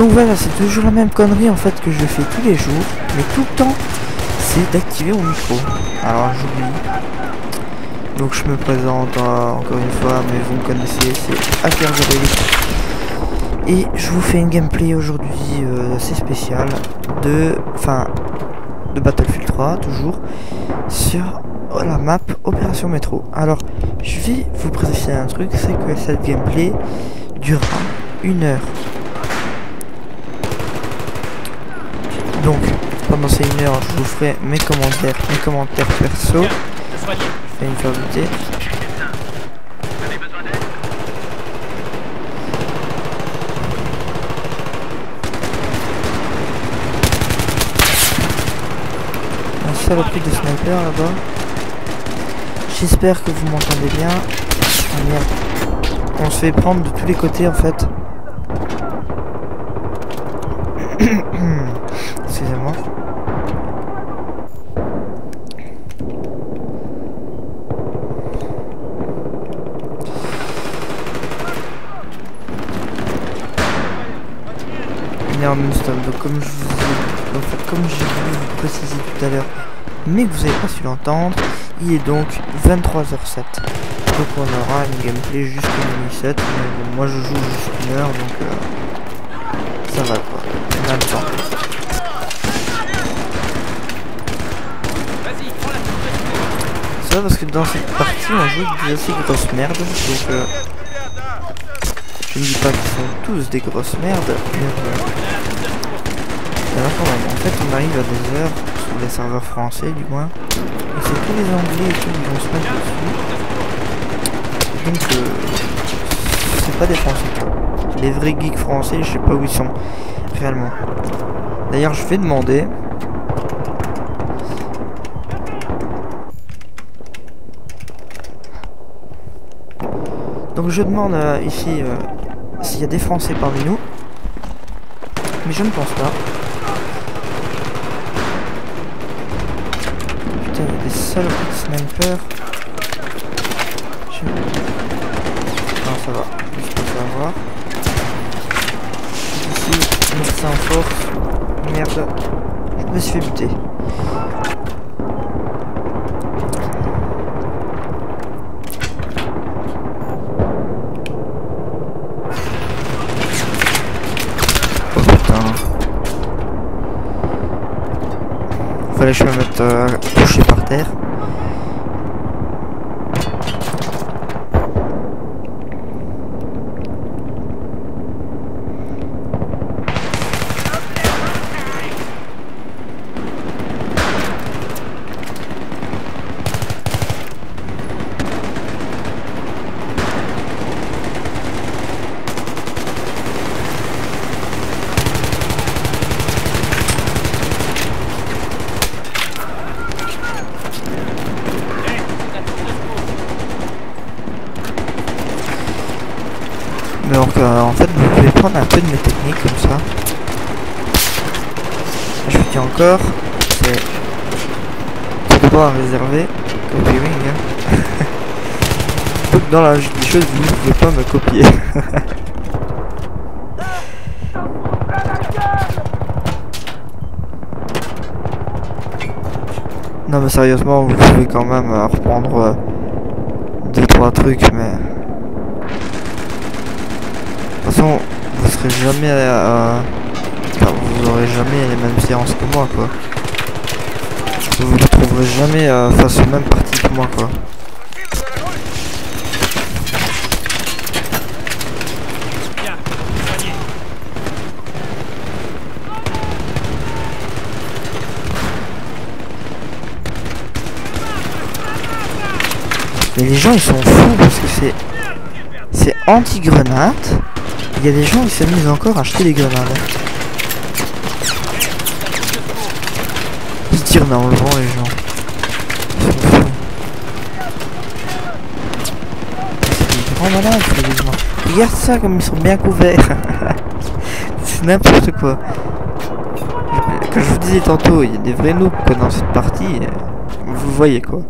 Donc voilà, c'est toujours la même connerie en fait que je fais tous les jours, mais tout le temps, c'est d'activer mon micro. Alors j'oublie. Donc je me présente euh, encore une fois, mais vous me connaissez, c'est Hacker Et je vous fais une gameplay aujourd'hui euh, assez spéciale de, enfin, de Battlefield 3 toujours sur la map Opération Métro. Alors je vais vous préciser un truc, c'est que cette gameplay durera une heure. Donc, pendant ces une heure, je vous ferai mes commentaires, mes commentaires perso. Vais me faire douter. Un saloperie de sniper là-bas. J'espère que vous m'entendez bien. Ah merde. On se fait prendre de tous les côtés en fait. Excusez-moi. Il est en non-stop, donc comme je vous comme j'ai voulu vous préciser tout à l'heure, mais que vous n'avez pas su l'entendre, il est donc 23h07. Donc on aura une gameplay jusqu'à minuit 7, mais bon, moi je joue juste une heure, donc euh, ça va quoi, on a le temps. Ça parce que dans cette partie on joue des assez grosses merdes, donc euh, je ne dis pas qu'ils sont tous des grosses merdes, mais euh, en fait on arrive à des heures, sur les serveurs français du moins, et c'est tous les anglais et tout qui vont se mettre dessus. Donc euh, c'est pas des français. Les vrais geeks français, je sais pas où ils sont réellement. D'ailleurs je vais demander Donc je demande euh, ici euh, s'il y a des Français parmi nous. Mais je ne pense pas. Saloperies de snipers. Je... Non, ça va. Je peux pas voir. Ici, médecin en force. Merde. Je me suis fait buter. Je me mette euh, couché par terre. Donc euh, en fait vous pouvez prendre un peu de mes techniques comme ça. Je vous dis encore, c'est d'abord à réserver. Copywing hein. Donc, Dans la logique des choses, vous ne pouvez pas me copier. non mais sérieusement, vous pouvez quand même euh, reprendre euh, deux trois trucs, mais de toute façon, vous jamais à... Enfin, vous aurez jamais les mêmes séances que moi, quoi. Vous ne trouverez jamais euh, face aux mêmes parties que moi, quoi. Mais les gens, ils sont fous parce que c'est... C'est anti-grenade. Il y a des gens qui s'amusent encore à acheter des grenades. Ils tirent dans le vent les gens. Ils sont fous. C'est des grands malades les. Regarde ça comme ils sont bien couverts. C'est n'importe quoi. Comme je vous disais tantôt, il y a des vrais noobs dans cette partie. Vous voyez quoi.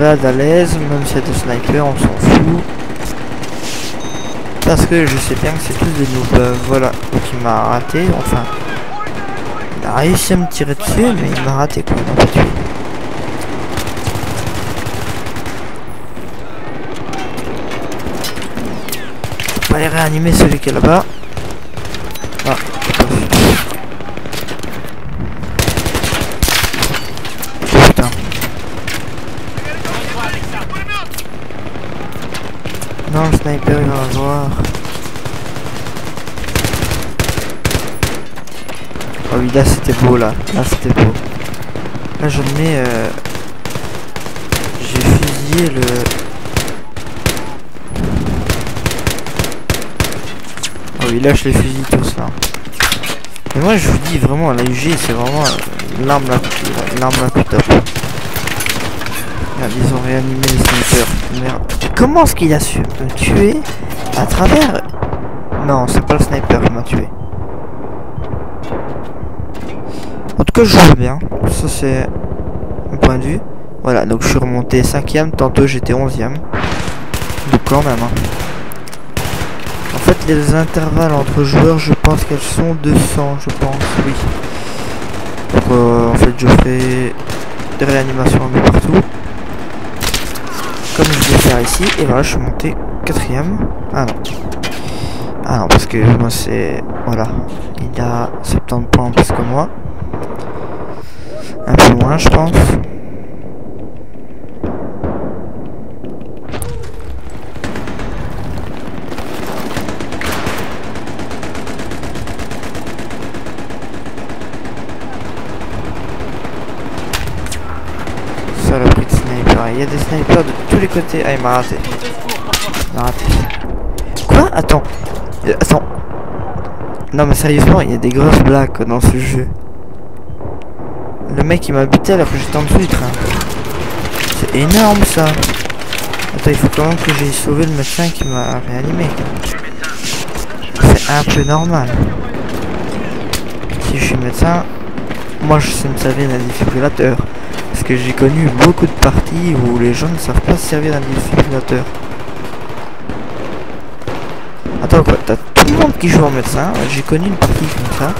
Balade à l'aise, même s'il y a des snipers, on s'en fout. Parce que je sais bien que c'est tous des noobs. Euh, voilà, donc il m'a raté, enfin. Il a réussi à me tirer dessus, mais il m'a raté quoi, il m'a pas peux pas aller réanimer celui qui est là-bas. Ah, Putain. Non, le sniper il va voir. Oh oui, là c'était là. Là c'était beau. Là je mets. Euh... J'ai fusillé le. Oh oui, là je les fusille tous là. Mais moi je vous dis vraiment, la UG c'est vraiment l'arme la, l'arme la plus top. Regarde, ils ont réanimé les snipers. Merde. Comment est-ce qu'il a su me tuer à travers... Non, c'est pas le sniper qui m'a tué. En cas, je joue bien. Ça, c'est mon point de vue. Voilà, donc je suis remonté 5ème, tantôt j'étais 11ème. Donc quand même. Hein. En fait, les intervalles entre joueurs, je pense qu'elles sont 200, je pense, oui. Donc euh, en fait, je fais des réanimations un peu partout comme je vais faire ici. Et voilà, je suis monté quatrième. Ah non. Ah non, parce que moi c'est... Voilà. Il a 70 points plus que moi. Un peu moins, je pense. il y a des snipers de tous les côtés. Ah, il m'a raté. Il m'a raté. Quoi? Attends. Euh, attends. Non, mais sérieusement, il y a des grosses blagues dans ce jeu. Le mec, il m'a buté alors que j'étais en dessous du train. C'est énorme, ça. Attends, il faut quand même que j'ai sauvé le médecin qui m'a réanimé. C'est un peu normal. Si je suis médecin, moi je sais me servir d'un défibrillateur. Parce que j'ai connu beaucoup de parties où les gens ne savent pas se servir d'un défibrillateur. Attends quoi, t'as tout le monde qui joue en médecin. J'ai connu une partie comme ça.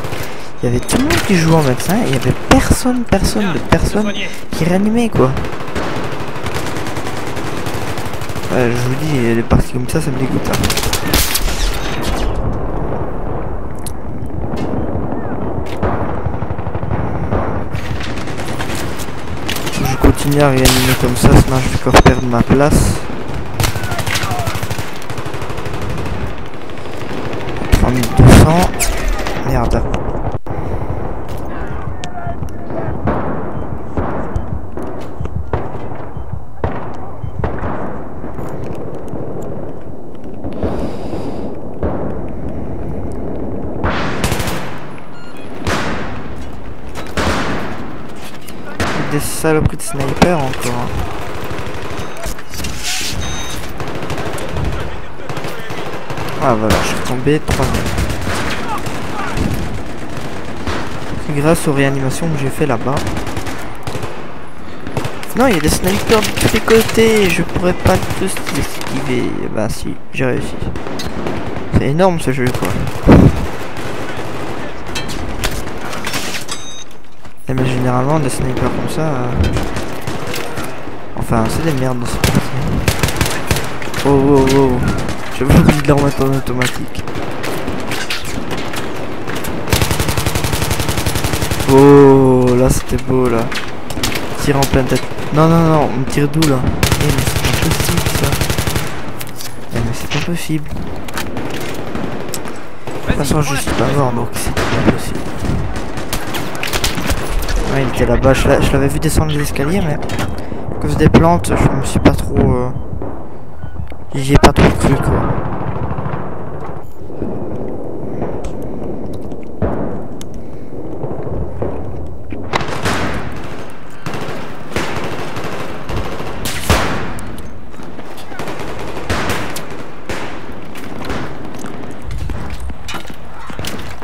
Il y avait tout le monde qui joue en médecin et il y avait personne, personne, de personne qui réanimait quoi. Ouais, je vous dis, les parties comme ça, ça me dégoûte. Hein. continuer à réanimer comme ça, sinon je vais encore perdre ma place. 3200. Merde. Des saloperies de sniper encore. Hein. Ah voilà, je suis tombé 3 C'est grâce aux réanimations que j'ai fait là-bas. Non, il y a des snipers de tous les côtés, je pourrais pas tous les esquiver. Bah si, j'ai réussi. C'est énorme ce jeu quoi. Mais généralement des snipers comme ça... Euh, enfin, c'est des merdes de cette partie. Oh oh oh J'avais oublié de en automatique. Oh là c'était beau là. Tire en pleine tête. Non non non, on me tire d'où là? Eh mais c'est pas possible ça. Eh mais c'est pas possible. De toute façon je suis pas mort donc c'est pas possible. Ouais, il était là-bas. Je l'avais vu descendre les escaliers, mais à cause des plantes, je me suis pas trop. Euh... J'y ai pas trop cru, quoi.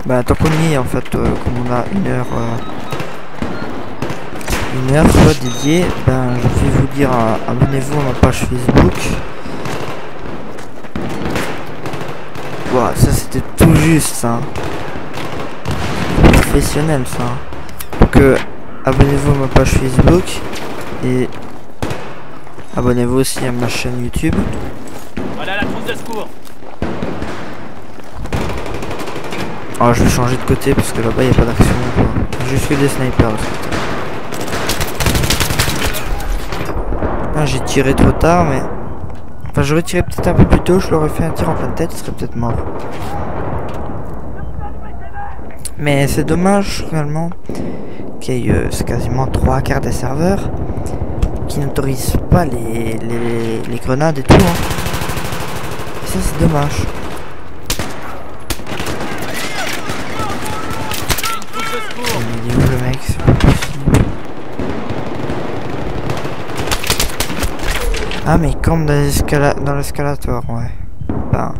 Bah tant qu'on y est en fait, euh, comme on a une heure, euh, une heure quoi dédiée, ben je vais vous dire euh, abonnez-vous à ma page Facebook. Wow, ça c'était tout juste ça. Professionnel ça. Donc euh, abonnez-vous à ma page Facebook et abonnez-vous aussi à ma chaîne YouTube. Voilà la trousse de secours. Alors je vais changer de côté parce que là-bas il n'y a pas d'action. Juste que des snipers. de ce côté. Ah, j'ai tiré trop tard mais... Enfin j'aurais tiré peut-être un peu plus tôt, je l'aurais fait un tir en pleine tête, il serait peut-être mort. Mais c'est dommage réellement qu'il y ait euh, quasiment trois quarts des serveurs qui n'autorisent pas les, grenades et tout. hein. Ça c'est dommage. Une trousse de secours. Mais il est où le mec C'est pas possible. Ah mais il campe dans l'escala- dans l'escalator, ouais. Ben,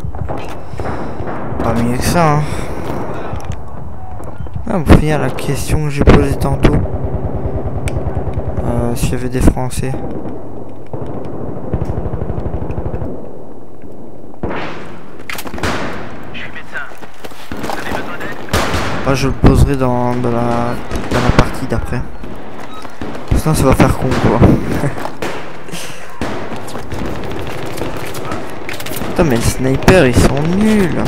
pas mieux que ça, hein. Ah, pour finir la question que j'ai posée tantôt. Euh, S'il y avait des Français. Moi je le poserai dans, dans, la, dans la partie d'après. Sinon ça va faire con quoi. Putain mais les snipers ils sont nuls.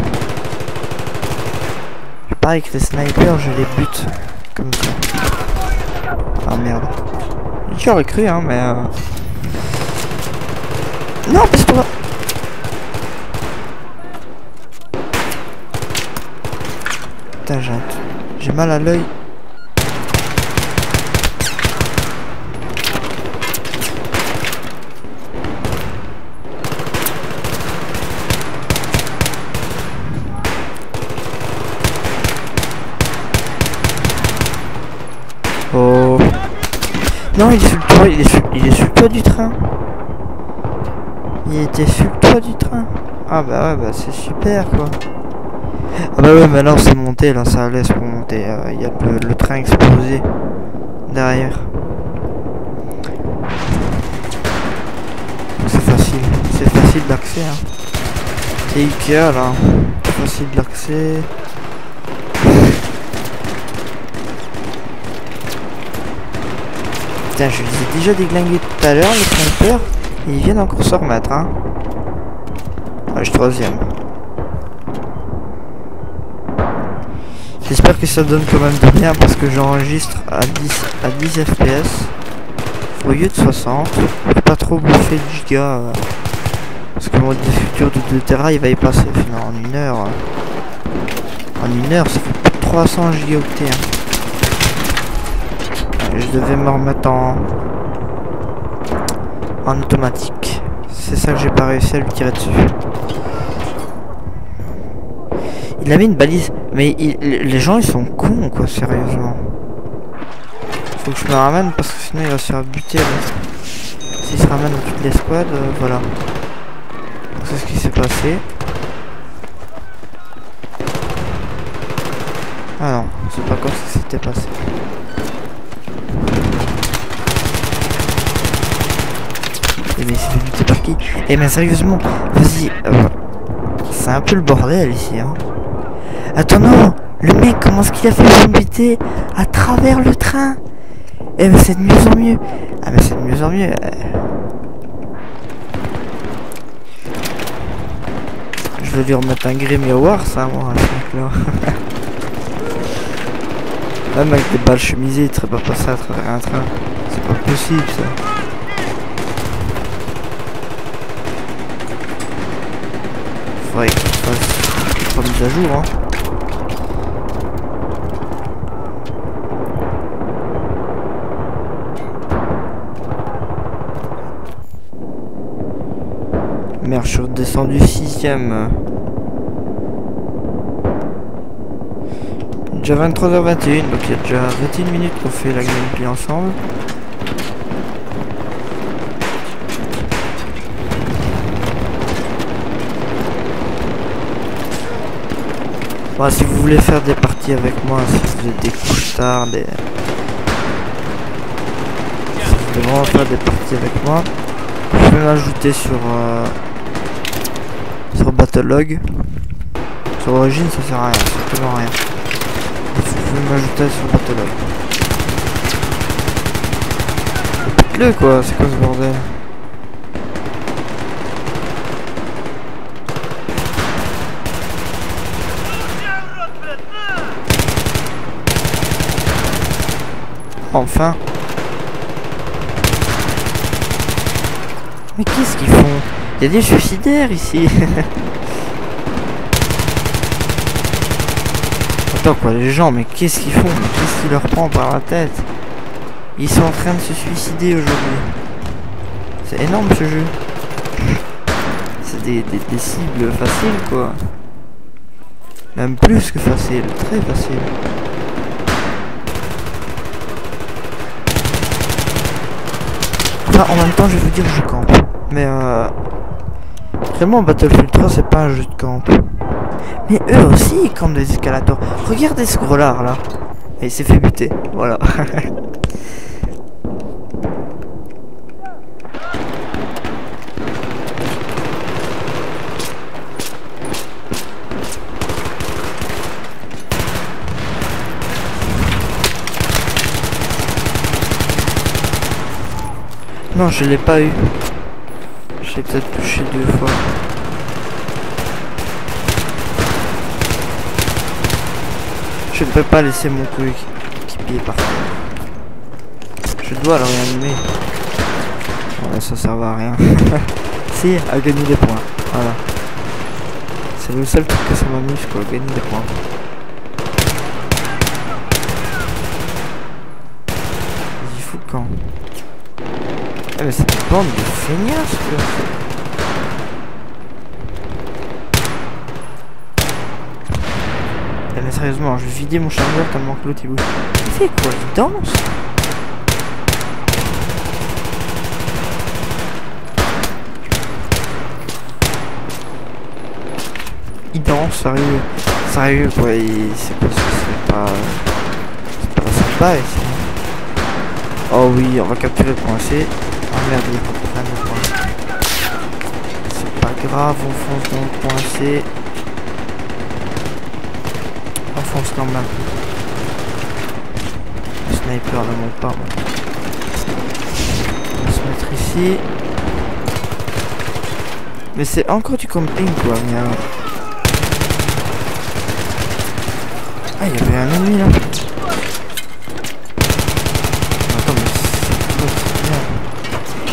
Je parie que les snipers je les bute comme ça. Ah merde. J'aurais cru hein mais... Euh... Non parce que... Putain j'ai mal à l'œil. Oh. Non, il il est sur, il est le toit du train. Il était sur le toit du train. Ah bah ouais, bah c'est super quoi. Ah bah ouais, maintenant c'est monté, là ça laisse pour monter. euh, Il y a le, le train explosé derrière. C'est facile, c'est facile d'accès. Hein. C'est Ikea là, facile d'accès. Putain, je les ai déjà déglingués tout à l'heure, les snipers. Et ils viennent encore se remettre, hein. Ah, je troisième. J'espère que ça donne quand même de bien parce que j'enregistre à 10, à 10 fps au lieu de 60. Je vais pas trop bouffer de giga euh, parce que mon futur de 2 Tera il va y passer finalement en une heure. euh. En une heure ça fait plus de 300 gigaoctets. hein. Je devais me remettre en, en automatique. C'est ça que j'ai pas réussi à lui tirer dessus. Il avait une balise, mais il- les gens ils sont cons quoi, sérieusement. Faut que je me ramène parce que sinon il va se faire buter. S'il se ramène dans toutes les squads, euh, voilà. C'est ce qui s'est passé. Ah non, c'est pas comme qui s'était passé. Eh mais il par qui Eh mais sérieusement, vas-y, euh, c'est un peu le bordel ici hein. Attends non, le mec comment est-ce qu'il a fait pour à travers le train? Eh mais c'est de mieux en mieux. Ah mais c'est de mieux en mieux. euh. Je vais lui remettre un Grimmy Award ça moi, ce mec là. Même avec des balles chemisées, il serait pas passé à travers un train. C'est pas possible ça. Faudrait qu'il fasse pas mise à jour hein. Merde, je suis redescendu sixième. Déjà 23h21, donc il y a déjà 21 minutes qu'on fait la gameplay ensemble. Bon, si vous voulez faire des parties avec moi, si vous êtes des couches tard, des... voulez vraiment faire des parties avec moi, je vais m'ajouter sur euh, sur Battlelog. Sur Origin, ça sert à rien, strictement rien. Je vais m'ajouter sur Battlelog. Faites-le quoi, c'est quoi ce bordel? Enfin Mais qu'est-ce qu'ils font? Il y a des suicidaires ici Attends quoi, les gens, mais qu'est-ce qu'ils font? Qu'est-ce qui leur prend par la tête? Ils sont en train de se suicider aujourd'hui. C'est énorme ce jeu. C'est des cibles faciles quoi. Même plus que facile, très facile. En même temps, je vais vous dire, je campe. Mais euh... Vraiment, Battlefield 3, c'est pas un jeu de camp. Mais eux aussi, ils campent des escalators. Regardez ce gros lard là. Et il s'est fait buter. Voilà. Non, je l'ai pas eu. J'ai peut-être touché deux fois. Je ne peux pas laisser mon coéquipier partir. Je dois le réanimer. Ouais, ça sert à rien. si, à gagner des points. Voilà. C'est le seul truc que ça m'amuse, quoi, gagner des points. Il faut quand eh mais c'est une bande de feignasses quoi. Eh mais sérieusement, je vais vider mon chargeur tellement que l'autre il bouge. Il fait quoi? Il danse? Il danse, sérieux. Sérieux quoi, c'est pas... C'est pas... C'est pas sympa ici. Oh oui, on va capturer le point C. Ah merde, point. C'est pas grave, on fonce dans le point C. On fonce quand même. Le sniper ne monte pas. On va se mettre ici. Mais c'est encore du camping quoi, merde. Ah, il y avait un ennemi là.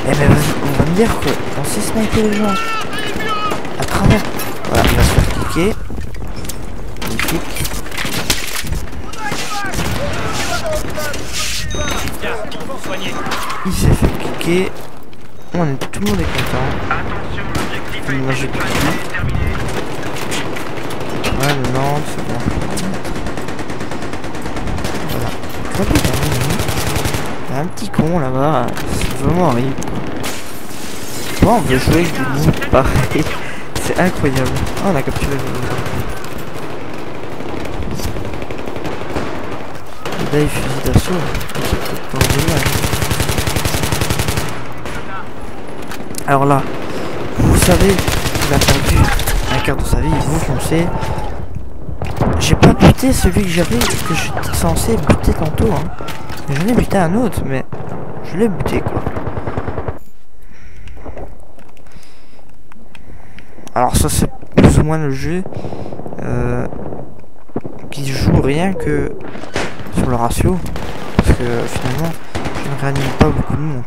Eh ben vas-y, on va me dire que on sait sniper les gens. À travers. Voilà, il va se faire cliquer. Il s'est fait cliquer. Tout le monde est content. Moi j'ai cliqué. Ouais, non, c'est bon. Voilà. A un petit con là-bas. C'est vraiment horrible. On veut jouer avec des nids pareil C'est incroyable. On a capturé le Médaille fusil d'assaut. Alors là, vous savez qu'il a perdu un quart de sa vie, vous foncez. J'ai pas buté celui que j'avais, que j'étais censé buter tantôt. Hein. J'en ai buté un autre, mais je l'ai buté quoi. Alors ça c'est plus ou moins le jeu euh, qui joue rien que sur le ratio. Parce que finalement je ne réanime pas beaucoup de monde.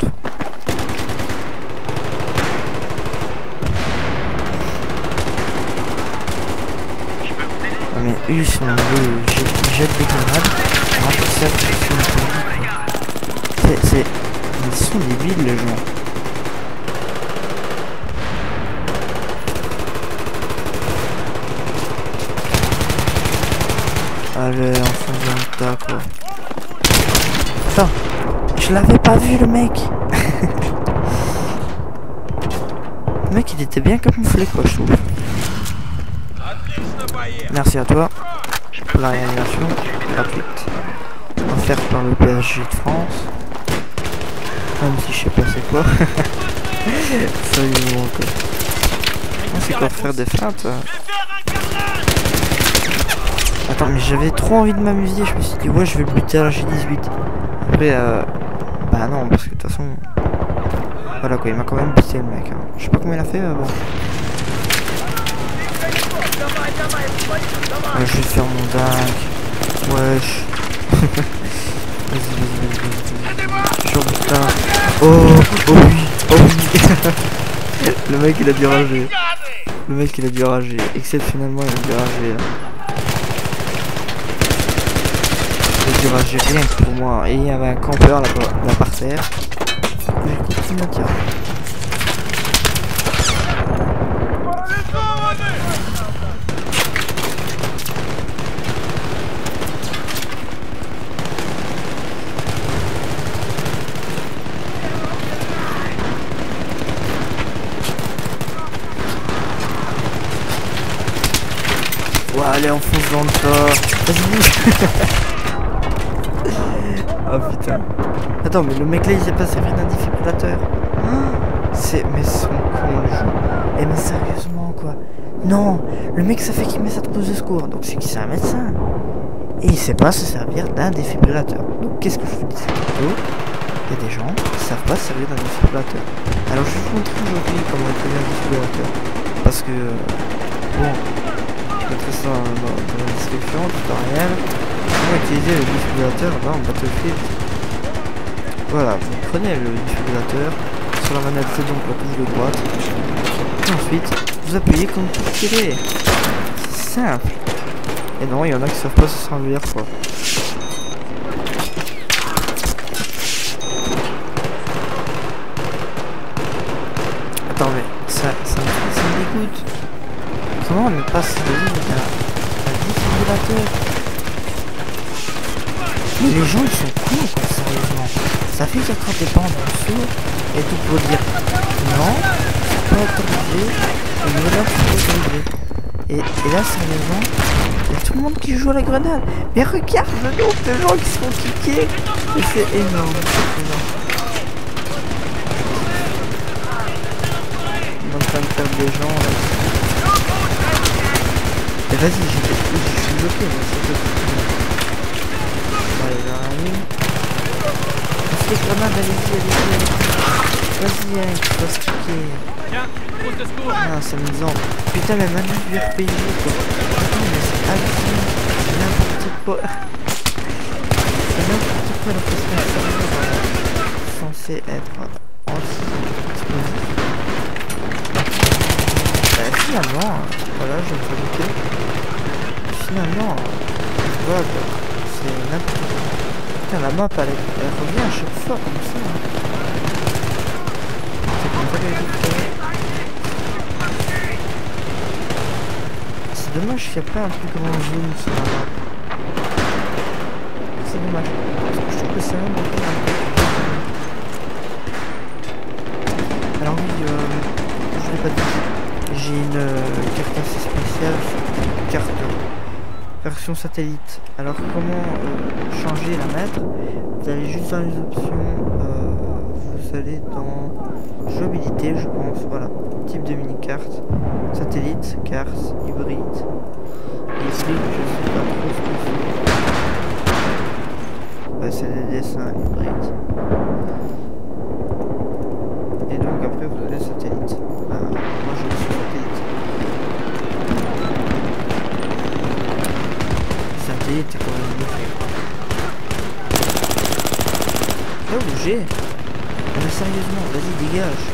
mais eux si on veut jette des grenades, c'est ils sont débiles les gens. Tas quoi. Je l'avais pas vu le mec. le mec il était bien camouflé quoi je trouve. Merci à toi pour la réanimation gratuite offerte par le PSG de France. Même si je sais pas c'est quoi. Ah, c'est quoi faire des feintes ça Attends mais j'avais trop envie de m'amuser, je me suis dit ouais je vais le buter à la G18. Après euh... Bah non parce que de toute façon... Voilà quoi, il m'a quand même buté le mec. Hein. Je sais pas comment il a fait mais bon. Ouais, je vais faire mon dingue. Wesh. vas-y, vas-y, vas-y, vas-y. Sur putain. Oh, oh oui, oh oui. le mec il a dû rager. Le mec il a dû rager. Exceptionnellement il a dû rager. Là. Rager rien pour moi. Et il y avait un campeur là, là par terre. J'ai à tirer. Ouais, allez, on fonce dans le tas. Vas-y. oh putain. Attends, mais le mec là, il s'est pas servi d'un défibrillateur. C'est. Mais son con, le jeu. Eh, mais sérieusement, quoi. Non, le mec, ça fait qu'il met sa trousse de secours. Donc, c'est qu'il c'est un médecin. Et il sait pas se servir d'un défibrillateur. Donc, qu'est-ce que je vous dis Il y a des gens qui savent pas se servir d'un défibrillateur. Alors, je vais vous montrer aujourd'hui comment utiliser un défibrillateur. Parce que. Bon, je mettrai ça dans, dans la description, tutoriel. Comment utiliser le défibrillateur dans Battlefield. Voilà, vous prenez le défibrillateur. Sur la manette, c'est donc la touche de droite. Et ensuite, vous appuyez quand vous tirez. C'est simple. Et non, il y en a qui savent pas se servir quoi. Attends, mais ça, ça, me, ça me dégoûte. Comment on passe de ligne à les gens ils sont cons sérieusement. Ça fait qu'être des bandes en dessous et tout pour dire non, c'est pas autorisé, et grenade c'est autorisé. Et, et là sérieusement, il y a tout le monde qui joue à la grenade. Mais regarde le nombre de gens qui se font cliquer. Et c'est énorme, c'est énorme. On est en train des gens. Et vas-y, je suis bloqué, mais c'est Allez, vers la ligne. Les grenades, allez-y, allez-y. Vas-y, hein, tu vas se secours Ah, c'est amusant. Putain, mais maintenant du RPG quoi. Putain, mais c'est hallucinant. C'est n'importe quoi. C'est n'importe quoi alors que c'est un serveur censé être anti-explosif. Bah, finalement, voilà, je vais me. Finalement, voilà quoi. C'est n'importe quoi. Putain, la map elle, elle revient à chaque fois comme ça. hein. C'est comme ça qu'elle est. C'est dommage qu'il n'y a pas un plus grand zoom sur la map. C'est dommage. Parce que je trouve que c'est un peu Alors oui, euh, je l'ai pas dit. J'ai une euh, carte assez spéciale, une carte version satellite. Alors comment euh, changer la mettre Vous allez juste dans les options, euh, vous allez dans jouabilité je pense, voilà, type de mini-carte, satellite, carte, hybride. Je ce que hybrides. Et donc après vous avez satellite. Bah, moi je suis satellite. Satellite, t'es quand même bouffé. Pas Non mais sérieusement, vas-y dégage.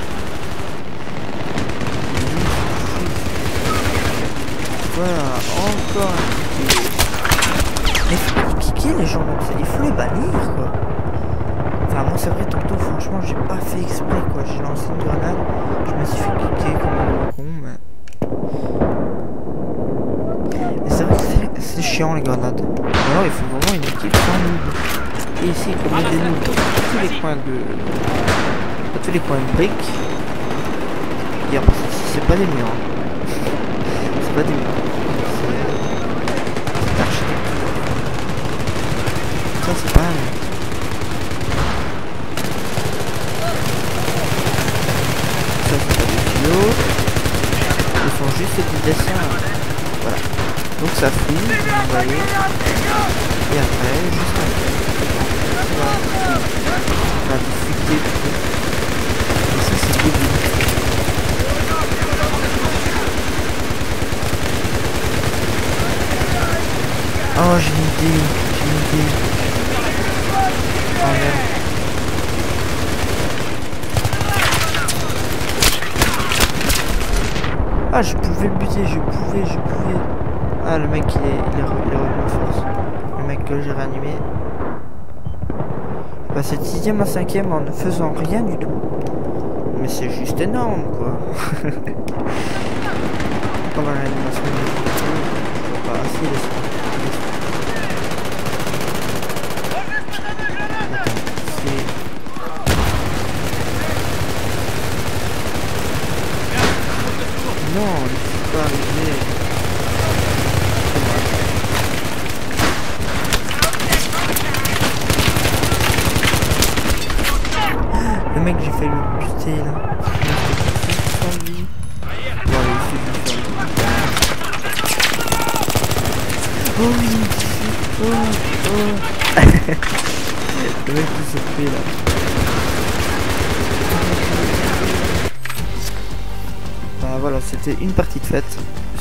Voilà, encore un petit Mais piquer les gens, donc il faut les bannir quoi. Enfin moi c'est vrai tantôt franchement j'ai pas fait exprès quoi, j'ai lancé une grenade, je me suis fait cliquer comme un con mais... C'est chiant les grenades. Alors il faut vraiment une équipe et ici comme des nous tous les coins de tous les coins de briques c'est pas des murs hein. c'est pas des murs c'est l'architecture ça c'est pas mal juste du dessin. Hein. Voilà. Donc ça fume, vous voyez. Et après, juste après. Oh j'ai une idée, j'ai une idée. Oh merde. Ah, je pouvais le buter, je pouvais, je pouvais. Ah, le mec, il est, il est revenu en force. Le mec que j'ai réanimé. C'est de 6ème à 5ème en ne faisant rien du tout. Mais c'est juste énorme, quoi. La réanimation est je vois pas assez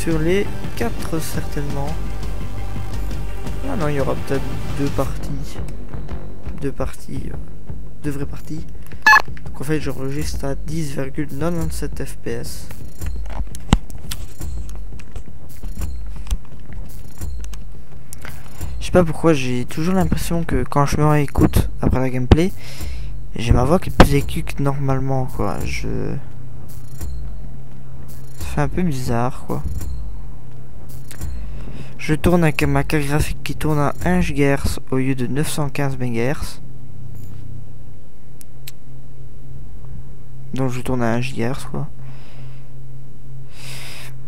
Sur les 4 certainement. Ah non, il y aura peut-être deux parties. Deux parties. euh, deux vraies parties. Donc en fait, j'enregistre à 10,97 FPS. Je sais pas pourquoi, j'ai toujours l'impression que quand je me réécoute après la gameplay, j'ai ma voix qui est plus aiguë que normalement, quoi. Je... Ça fait un peu bizarre, quoi. Je tourne avec ma carte graphique qui tourne à 1 GHz au lieu de 915 MHz. Donc je tourne à 1 GHz, quoi.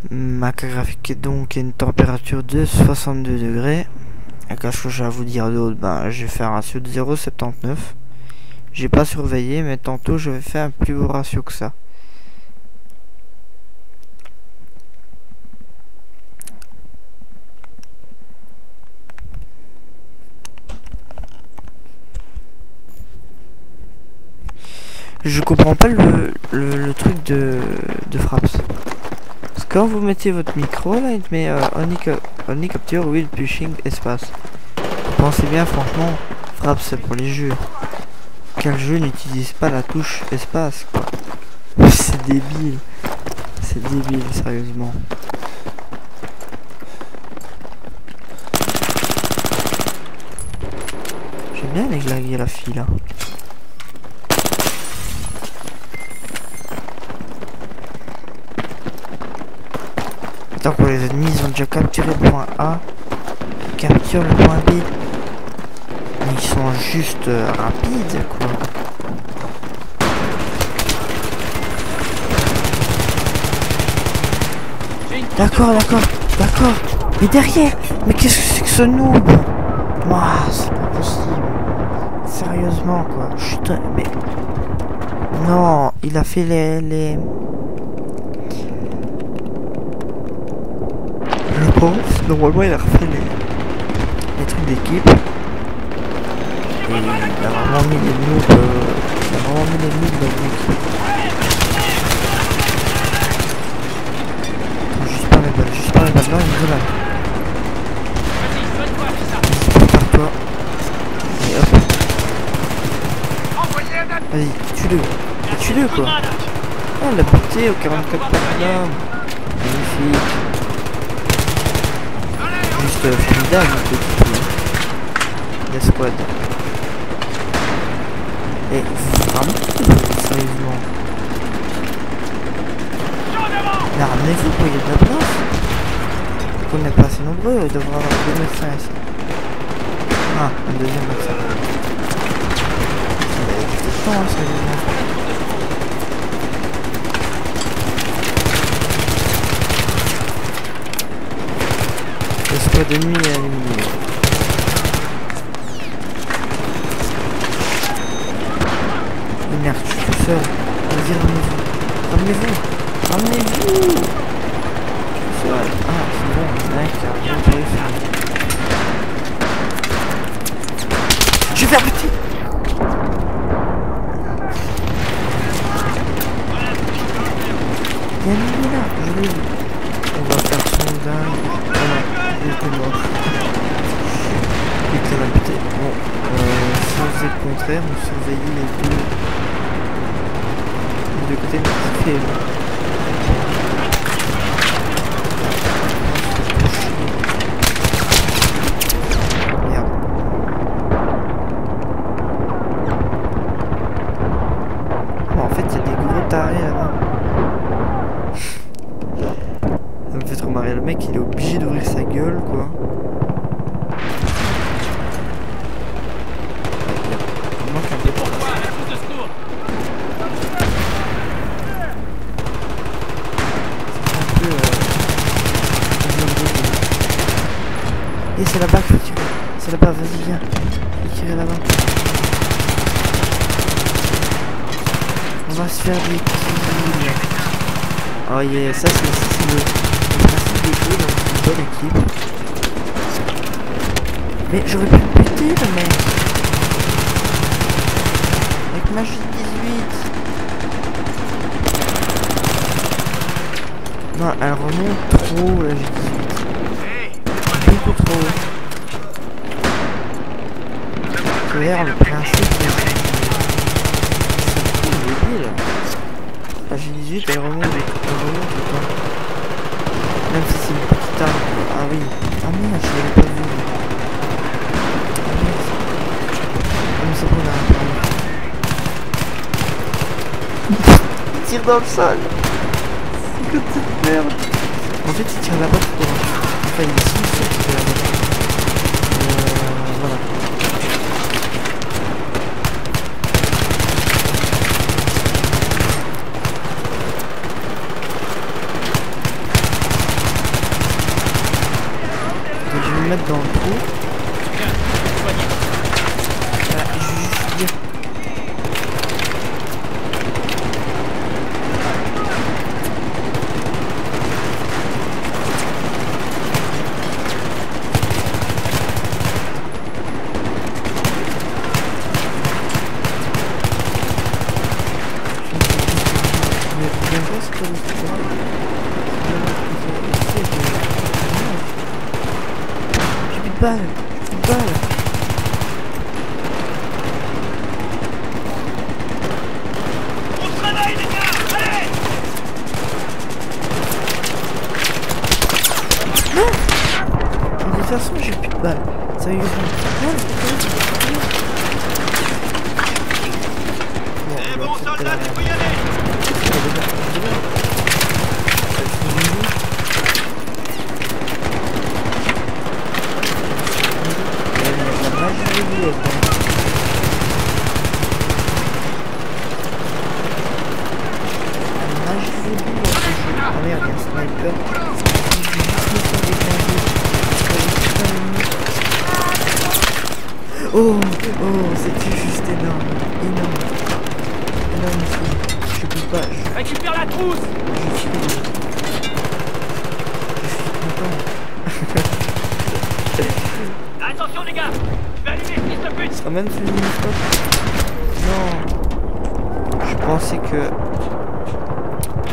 Ma carte graphique est donc à une température de 62 degrés. Et qu'est-ce que j'ai à vous dire d'autre? Ben, je vais faire un ratio de 0,79. J'ai pas surveillé, mais tantôt je vais faire un plus haut ratio que ça. Je comprends pas le, le, truc de, de Fraps. Parce que quand vous mettez votre micro là, il met euh, only, ca- only capture with pushing espace. Pensez bien, franchement, Fraps c'est pour les jeux. Quel jeu n'utilise pas la touche espace C'est débile. C'est débile, sérieusement. J'aime bien les glaguer la fille là. Pour les ennemis, ils ont déjà capturé le point A. Capture le point B. Ils sont juste euh, rapides quoi. D'accord, d'accord, d'accord. Mais derrière, mais qu'est-ce que c'est que ce noob? Moi, c'est pas possible. Sérieusement quoi. Putain, mais non, il a fait les les. Je pense, normalement il a refait les, les trucs d'équipe. Il a vraiment mis les noobs. euh, il a les noobs dans Juste pas mes balles, juste pas balles. Non, il. Prépare-toi. Vas-y, tue-le. Tue-le quoi. On l'a buté au 44 Platinum. Magnifique. Juste euh, formidable, petit La squad. Et vraiment sérieusement. Mais ramenez-vous il y a de la on n'est pas assez nombreux, il devrait y avoir deux médecins ici. Ah, un deuxième médecin. Hein. soit d'ennemis à éliminer. Mais merde, je suis tout seul. Vas-y, ramenez-vous. Ramenez-vous Ramenez-vous Ah, c'est bon, mec, t'as là, je l'ai vu. Contraire, on surveillait les deux. Les deux côtés, mais c'est fait là. Merde. Oh, en fait, il y a des gros tarés là-bas. Ça me fait trop marrer. Le mec, il est obligé d'ouvrir sa gueule, quoi. Il manque un peu de Pourquoi la trousse de secours un peu. Euh... Et c'est là-bas qu'il faut tirer. C'est là-bas, vas-y, viens. Faut tirer là-bas. On va se faire des kills. Oh yeah, ça c'est le, le principe des jeux dans une bonne équipe. Mais j'aurais pu le buter le mec. Avec ma J18. Non, elle remonte trop la J18. Beaucoup trop. Claire, le principe de C'est débile. La J18 elle remonte, elle remonte tout le temps. Même si c'est une petite arme. Ah oui. Ah merde, je l'avais pas vu. Ah. Ah tire dans le sol. C'est que petite merde. En fait, il tire là-bas tout. Euh, voilà. Donc, je vais me mettre dans le trou. Bien, soignez. Voilà, je vais juste dire. Mais bien sûr, c'est pas le plus grave. C'est de- J'ai plus de balles, j'ai plus de balles. On se réveille, les gars Allez De toute façon, j'ai plus de balles. Sérieusement. Non, Bon, Eh on va bon, accepter soldat, la tu peux merde. y aller Ah merde, il y a un sniper. Je vais juste me faire déglinguer. Oh, oh, c'était juste énorme. Énorme. Énorme. Je peux pas. Je, Récupère la trousse je suis. Je suis content. Attention, les gars Je vais allumer ce fils de pute Ça même fait une stop. Non. Je pensais que.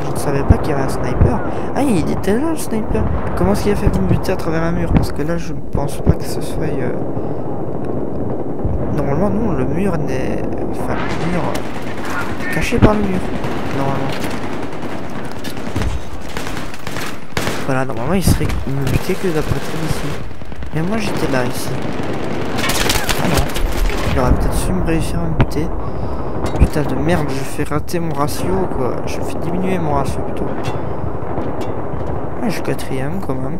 Je ne savais pas qu'il y avait un sniper. Ah, il était là le sniper. Comment est-ce qu'il a fait pour me buter à travers un mur? Parce que là, je ne pense pas que ce soit. euh, Normalement, non, le mur n'est. Enfin, le mur. euh, Caché par le mur. Normalement. Voilà, normalement, il serait me buter que d'après ici. Mais moi, j'étais là, ici. Non. Il aurait peut-être su me réussir à me buter. Putain de merde, je fais rater mon ratio quoi. Je fais diminuer mon ratio plutôt. Je suis quatrième quand même.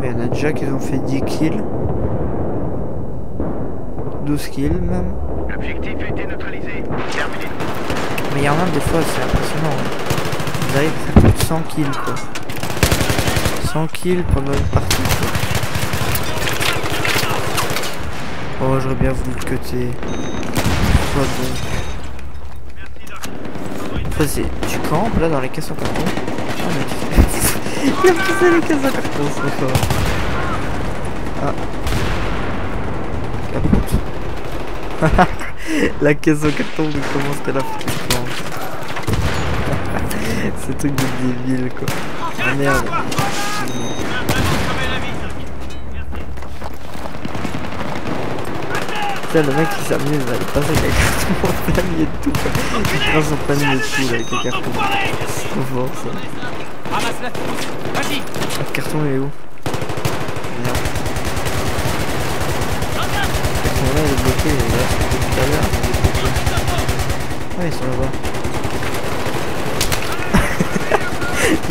Mais il y en a déjà qui ont fait 10 kills. 12 kills même. L'objectif a été neutralisé. Terminé. Mais il y en a des fois, c'est impressionnant. hein. À faire plus de 100 kills quoi. 100 kills pendant une partie quoi. Oh, j'aurais bien voulu bon. Merci, Doc. Enfin, c'est- tu campes là dans les caisses en carton. A c'est fort. Ah. la caisse au carton de comment c'était la flippante. Ce truc de débile quoi. Ah merde. Le mec qui s'amuse là, il passe avec plein milieu de tout. Il prend son milieu de tout avec les cartons. C'est trop fort ça. Le carton il est où? Merde. Le carton là il est bloqué, il est là, c'était tout à l'heure. Ah ils sont là-bas.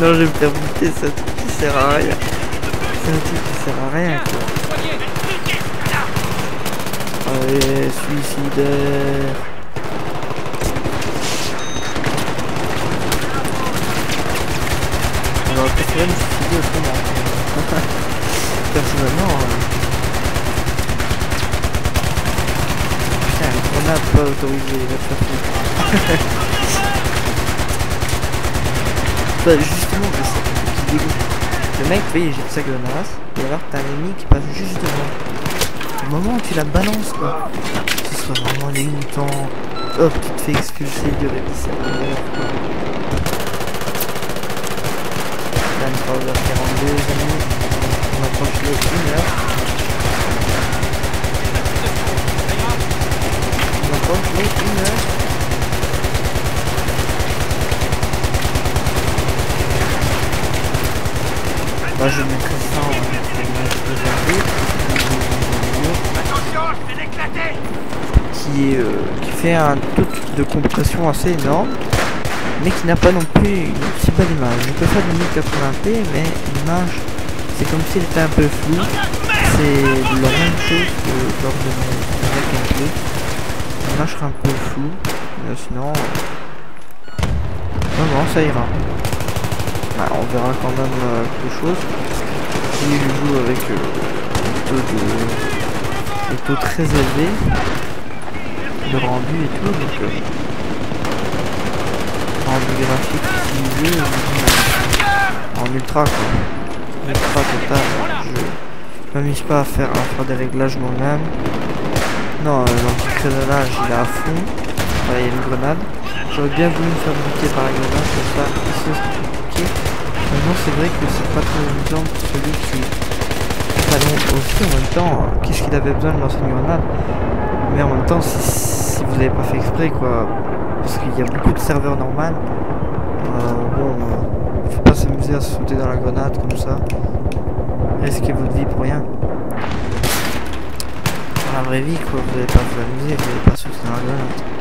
non je vais me faire buter, c'est un truc qui sert à rien. C'est un truc qui sert à rien quoi. Allez, suicidaire. On aurait préféré me suicider autrement. Personnellement. euh, Putain, une grenade pas autorisée, va te. Bah justement, c'est qui dégoûte. Le mec, oui, il jette sa grenade, et alors t'as un ennemi qui passe juste devant. Au moment tu la balances, quoi. Ce serait vraiment dégoûtant. Hop, tu te fais expulser. 23h42, les amis. On approche les 1 heure. On approche les 1 heure. Bah, je ça en. Attention, je vais l'éclater qui, euh, qui fait un taux de compression assez énorme, mais qui n'a pas non plus une si belle image. Je peux faire du 1080p, mais l'image, c'est comme s'il était un peu flou. C'est la même chose que lors de mes gameplay. L'image sera un peu floue, mais sinon, non, non, ça ira. Bah, on verra quand même euh, quelque chose. Si je joue avec euh, des taux de des taux très élevés de rendu et tout, donc euh, rendu graphique euh, en ultra quoi. Ultra total. Je m'amuse pas à faire, à faire des réglages moi-même. Non, euh, il est à fond. Il y a une grenade. J'aurais bien voulu me faire par la grenade comme ça, ici c'est compliqué. Maintenant c'est vrai que c'est pas très évident pour celui qui talon aussi en même temps, euh, qu'est-ce qu'il avait besoin de lancer une grenade Mais en même temps, si, vous n'avez pas fait exprès, quoi, parce qu'il y a beaucoup de serveurs normales, euh, bon, euh, faut pas s'amuser à se sauter dans la grenade comme ça, risquer votre vie pour rien. Dans la vraie vie, quoi, vous n'allez pas vous amuser, vous n'allez pas sauter dans la grenade.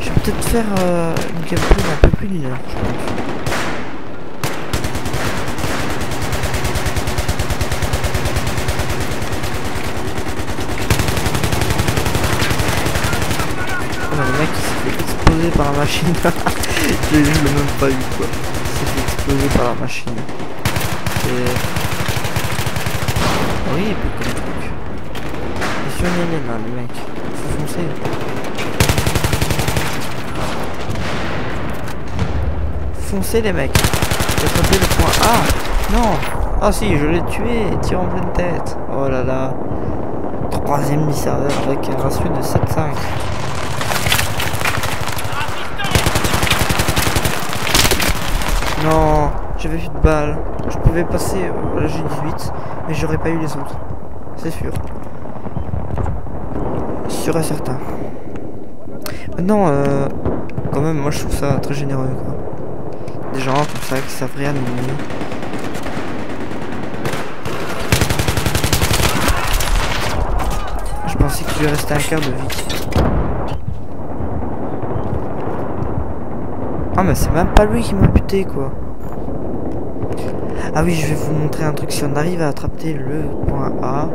Je vais peut-être faire euh, une gameplay d'un peu plus d'une heure, je pense. Oh, le mec il s'est par la machine. je l'ai même pas eu quoi. Il s'est fait exploser par la machine. Et... Oui, et puis comme truc. Et sur une alien là, le mec. Faut foncer. Foncez les mecs. Attrapez le point A. Non. Ah si, je l'ai tué. Tire en pleine tête. Oh là là. Troisième serveur avec un ratio de 7-5. Non, j'avais plus de balles. Je pouvais passer euh, à la G18, mais j'aurais pas eu les autres. C'est sûr. Sûr et certain. Maintenant, euh, quand même, moi je trouve ça très généreux. Quoi. Des gens comme ça qui savent rien. Je pensais qu'il lui restait un quart de vie. Ah mais c'est même pas lui qui m'a buté quoi. Ah oui je vais vous montrer un truc si on arrive à attraper le point A.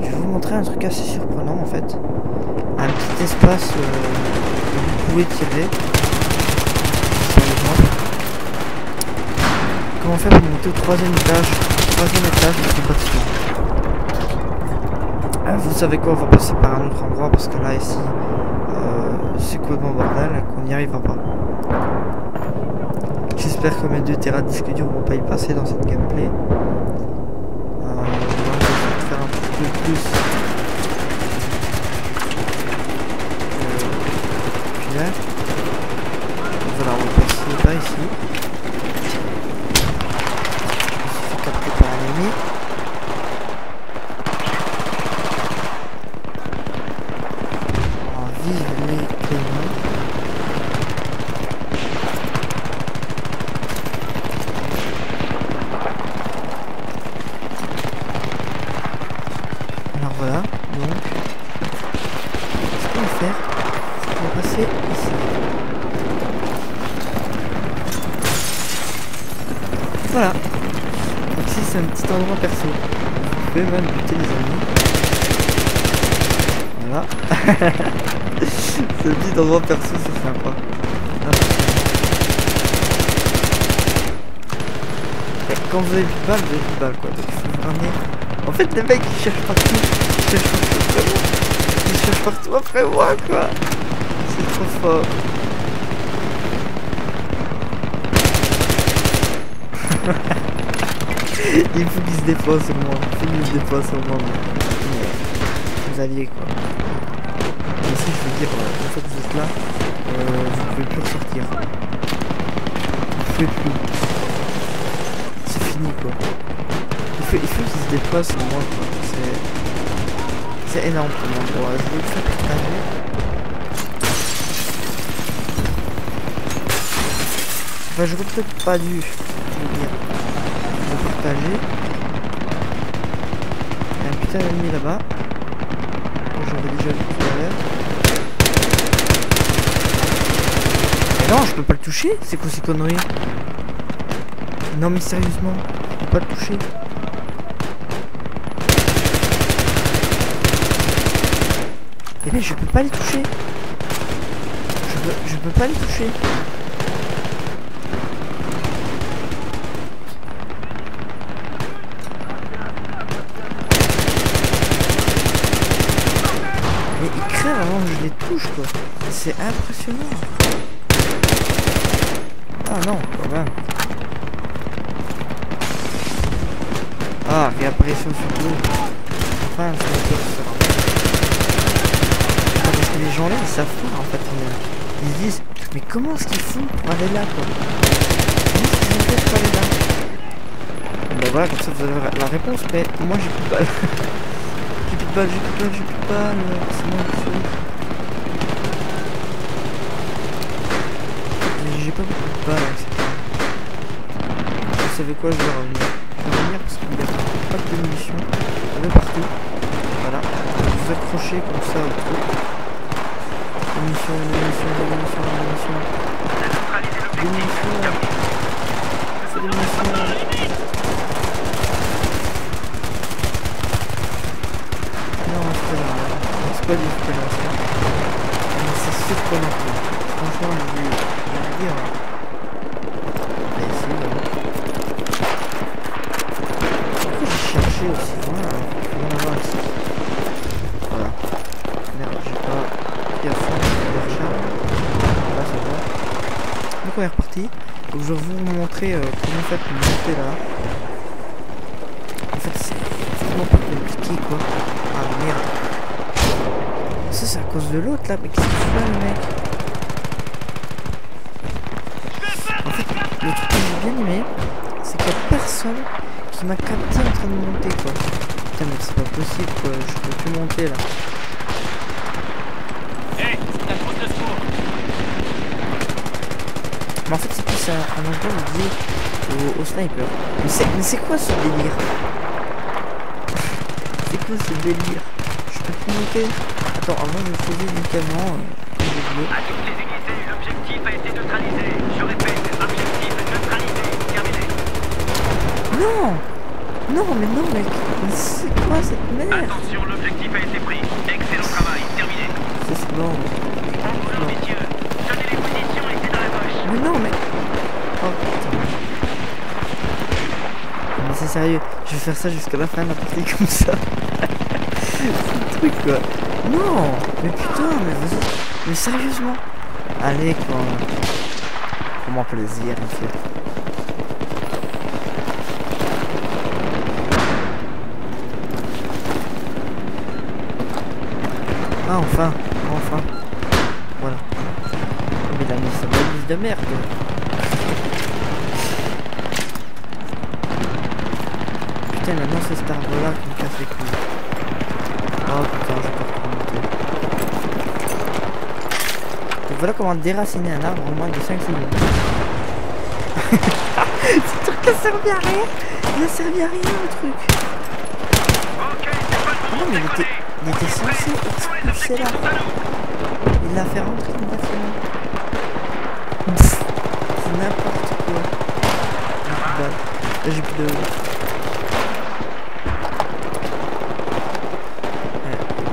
Je vais vous montrer un truc assez surprenant en fait. Un petit espace euh, où vous pouvez tirer. Comment faire pour monter au troisième étage? Troisième étage de bâtiment. Ah, vous savez quoi, on va passer par un autre endroit parce que là ici euh, complètement bordel qu'on n'y arrivera pas. J'espère que mes deux terras de disque dur vont pas y passer dans cette gameplay. Euh, je vais faire un petit peu plus. Euh, ce petit endroit perso c'est sympa. Quand vous avez plus de balles, vous avez plus de balles quoi. Donc. En fait les mecs ils cherchent partout. Ils cherchent partout. Ils après moi quoi. C'est trop fort. Il faut qu'il se dépose sur moi. Il faut qu'il se dépose sur moi. mais- Vous alliez quoi. Je veux dire, euh, une fois que vous êtes là, euh, vous pouvez plus ressortir. Vous pouvez plus. C'est fini quoi. Il faut, il faut qu'il se dépose sur moi quoi. C'est. C'est énorme comme endroit. Je vais le faire partager. Enfin, j'aurais peut-être pas dû je veux dire, le partager. Il y a un putain d'ennemi là-bas. J'avais déjà vu tout à l'heure. Mais non, je peux pas le toucher C'est quoi ces conneries? Non mais sérieusement, je peux pas le toucher. Eh bien, je peux pas les toucher. Je peux, je peux pas les toucher. Mais ils crèvent avant que je les touche quoi. C'est impressionnant. Non, quand même. Ah, réapparition sur l'eau. Enfin, ça. Ah, parce que les gens là, ils savent pas en fait. Ils, ils se disent, mais comment est-ce qu'ils font pour aller là quoi? Comment est-ce qu'ils ont pour aller là? Ben voilà, comme ça vous avez la réponse, mais moi j'ai plus de balles. j'ai plus de balles, j'ai plus de balles, j'ai plus de balles. C'est moi qui fais. Mais J'ai de etc. Vous savez quoi, je vais revenir. Parce qu'il y a pas de munitions. A partout. Voilà. Vous accrochez comme ça au truc. Munitions, munitions, munitions, munitions. Munitions. Munitions. Non, c'est pas grave. C'est pas là, c'est surprenant. Franchement, je vais vous dire. hein. On va essayer, là. Pourquoi j'ai cherché aussi loin là Il faut en avoir ici? Voilà. Merde, j'ai pas fait à fond le recharge. Là, ça va. Donc on est reparti. Donc je vais vous montrer euh, comment faire pour monter là. En fait c'est vraiment pas compliqué quoi. Ah merde. Ça c'est à cause de l'autre là, mais qu'est-ce qu'il fait là le mec En fait, le truc que j'ai bien aimé, c'est qu'il y a personne qui m'a capté en train de monter quoi. Putain mais c'est pas possible quoi, je peux plus monter là. Hé, c'est la trousse de secours Mais en fait, c'est plus un, un endroit lié au, au sniper. Mais c'est, quoi ce délire? C'est quoi ce délire? Je peux plus monter Attends, avant je faisais nickelement. Euh, comme je voulais. À toutes les unités, l'objectif a été neutralisé. Je répète, objectif neutralisé. Terminé. Non Non, mais non, mec Mais c'est quoi cette merde Attention, l'objectif a été pris. Excellent travail. Terminé. Ça, c'est bon. En boulot, messieurs. Tenez les positions et c'est dans la poche. Mais non, mais... Oh, putain. Mais c'est sérieux, je vais faire ça jusqu'à la fin de la partie comme ça. c'est truc, quoi. Non Mais putain, mais. Mais sérieusement Allez, quoi. Comment plaisir, monsieur. Ah, enfin Enfin Voilà. de merde. Putain, maintenant c'est cet arbre là qui me casse les couilles. Oh putain, je peux pas remonter. Donc voilà comment déraciner un arbre en moins de 5 secondes. Ce truc a servi à rien. Il a servi à rien le truc. Non, mais il était. Il était censé expulser l'arbre. Il l'a fait rentrer dans le bâtiment. C'est n'importe quoi. Là, J'ai plus de...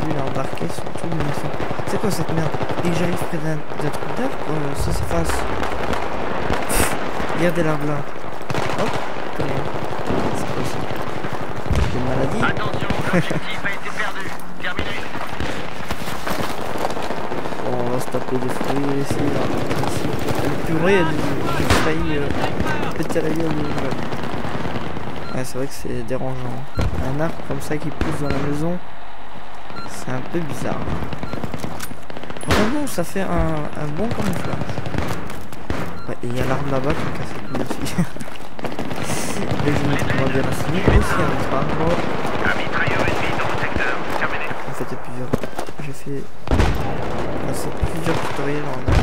Il a munitions. C'est quoi cette merde? Et j'arrive près d'un truc d'arbre, euh, ça s'efface. Pff, Regardez l'arbre là. Hop. C'est ça C'est une maladie Attention, l'objectif a été perdu. Terminé. Bon, purée, j'ai failli euh, péter la gueule. Ouais, c'est vrai que c'est dérangeant. Un arbre comme ça qui pousse dans la maison, c'est un peu bizarre. Non, ça fait un, un bon camouflage. Ouais, et il y a l'arbre là-bas qui casse les couilles aussi. Et je me trouve bien assigné aussi arbre. Un mitrailleur ennemi dans le secteur. Terminé. En fait, il y a plusieurs. J'ai fait. Plusieurs tutoriels en un.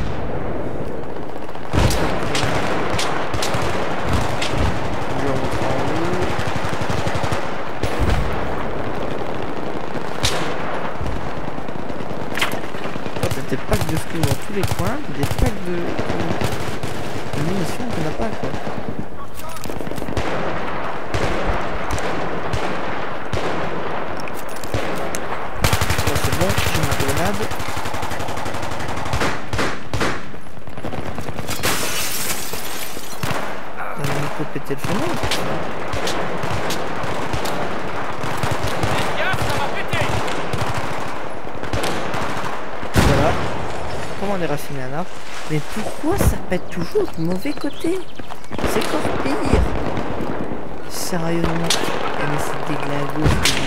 Je vais rentrer en haut. Oh, t'as des packs de skins dans tous les coins, des packs de, de munitions qu'on n'a pas quoi. Bon, c'est bon, j'ai ma grenade. Euh, on peut péter le fenêtre. Gars, ça va péter Voilà. Comment déraciner un arbre Mais pourquoi ça pète toujours du mauvais côté? C'est encore pire. Sérieusement. Eh, mais je dis.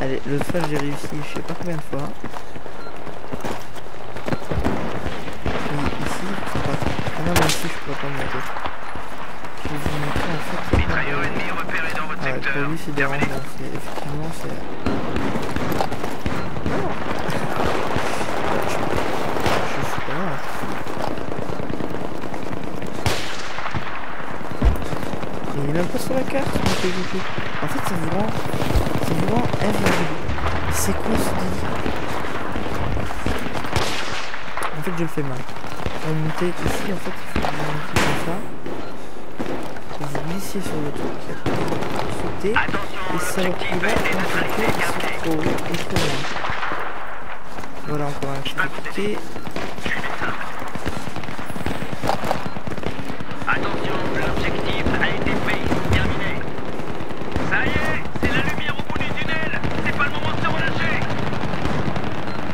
Allez, l'autre fois j'ai réussi, je sais pas combien de fois. Peux. Ah non, mais je pourrais pas monter. De- Ah. dérangeant. C'est effectivement, c'est. Non. je... je suis pas là. Il est même pas sur la carte, mon PVP. En fait, c'est vraiment. C'est vraiment invisible. C'est quoi ce En fait, je le fais mal. Pour monter ici, en fait, il. Vous glissez sur le truc. Sauter. Et ça va. Voilà encore un petit. Attention, l'objectif a été pris. Terminé. Ça y est, c'est la lumière au bout du tunnel. C'est pas le moment de se relâcher.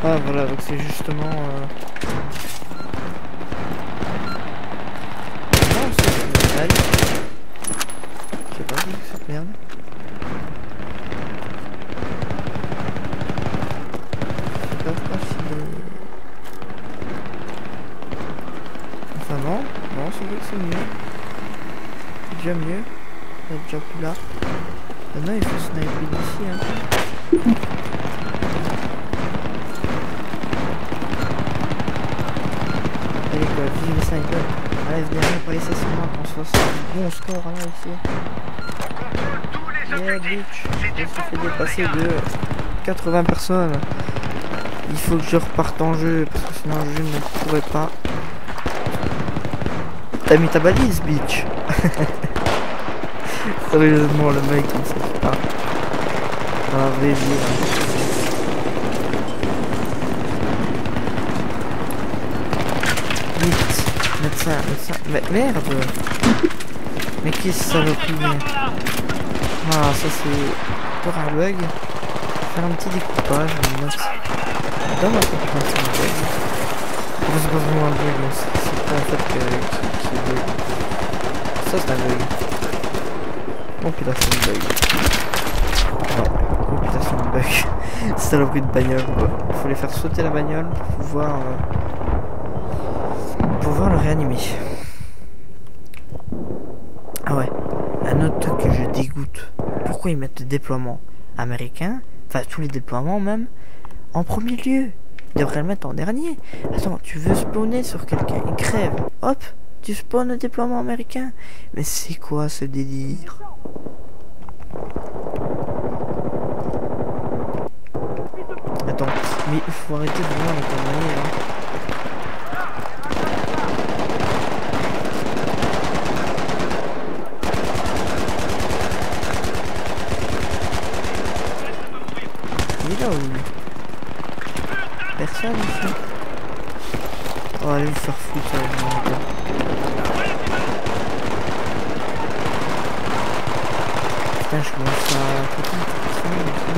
Ah voilà, donc c'est justement... Euh... Non, c'est une médaille. J'ai pas vu cette merde. Je sais pas pourquoi s'il est... Enfin non, non c'est vrai que c'est mieux. C'est déjà mieux. Il est déjà plus là. Maintenant il faut sniper d'ici hein. Allez quoi, vive les snipers. Allez, venez, venez, pas laisser sur moi qu'on se fasse un bon score là ici. Contrôle tous les Yeah, objectifs. bitch. C'est Je du me de 80 personnes. Il faut que je reparte en jeu parce que sinon je ne pourrais pas. T'as mis ta balise, bitch. Sérieusement, le mec, il sait pas. Vraie vie. hein. Vite, médecin, médecin. Mais merde Mais que ça va plus Ah, ça c'est encore un bug. Faire un petit découpage, on note. Donne un peu de un bug. C'est pas vraiment un bug, mais c'est c'est pas en fait que, qui, qui est bug. Ça c'est un bug. Compilation de bug. Non, compilation de bug. Saloperie de bagnole quoi. Faut les faire sauter la bagnole pour pouvoir. euh, pour pouvoir le réanimer. Ah ouais, un autre truc que je dégoûte. Pourquoi ils mettent le déploiement américain, enfin tous les déploiements même, en premier lieu Ils devraient le mettre en dernier. Attends, tu veux spawner sur quelqu'un, il crève. Hop, tu spawns le déploiement américain. Mais c'est quoi ce délire? Attends, mais il faut arrêter de voir les conneries. Il est là ou Personne ici Oh allez le faire foutre avec mon gars. Putain je commence à côté de ça ici.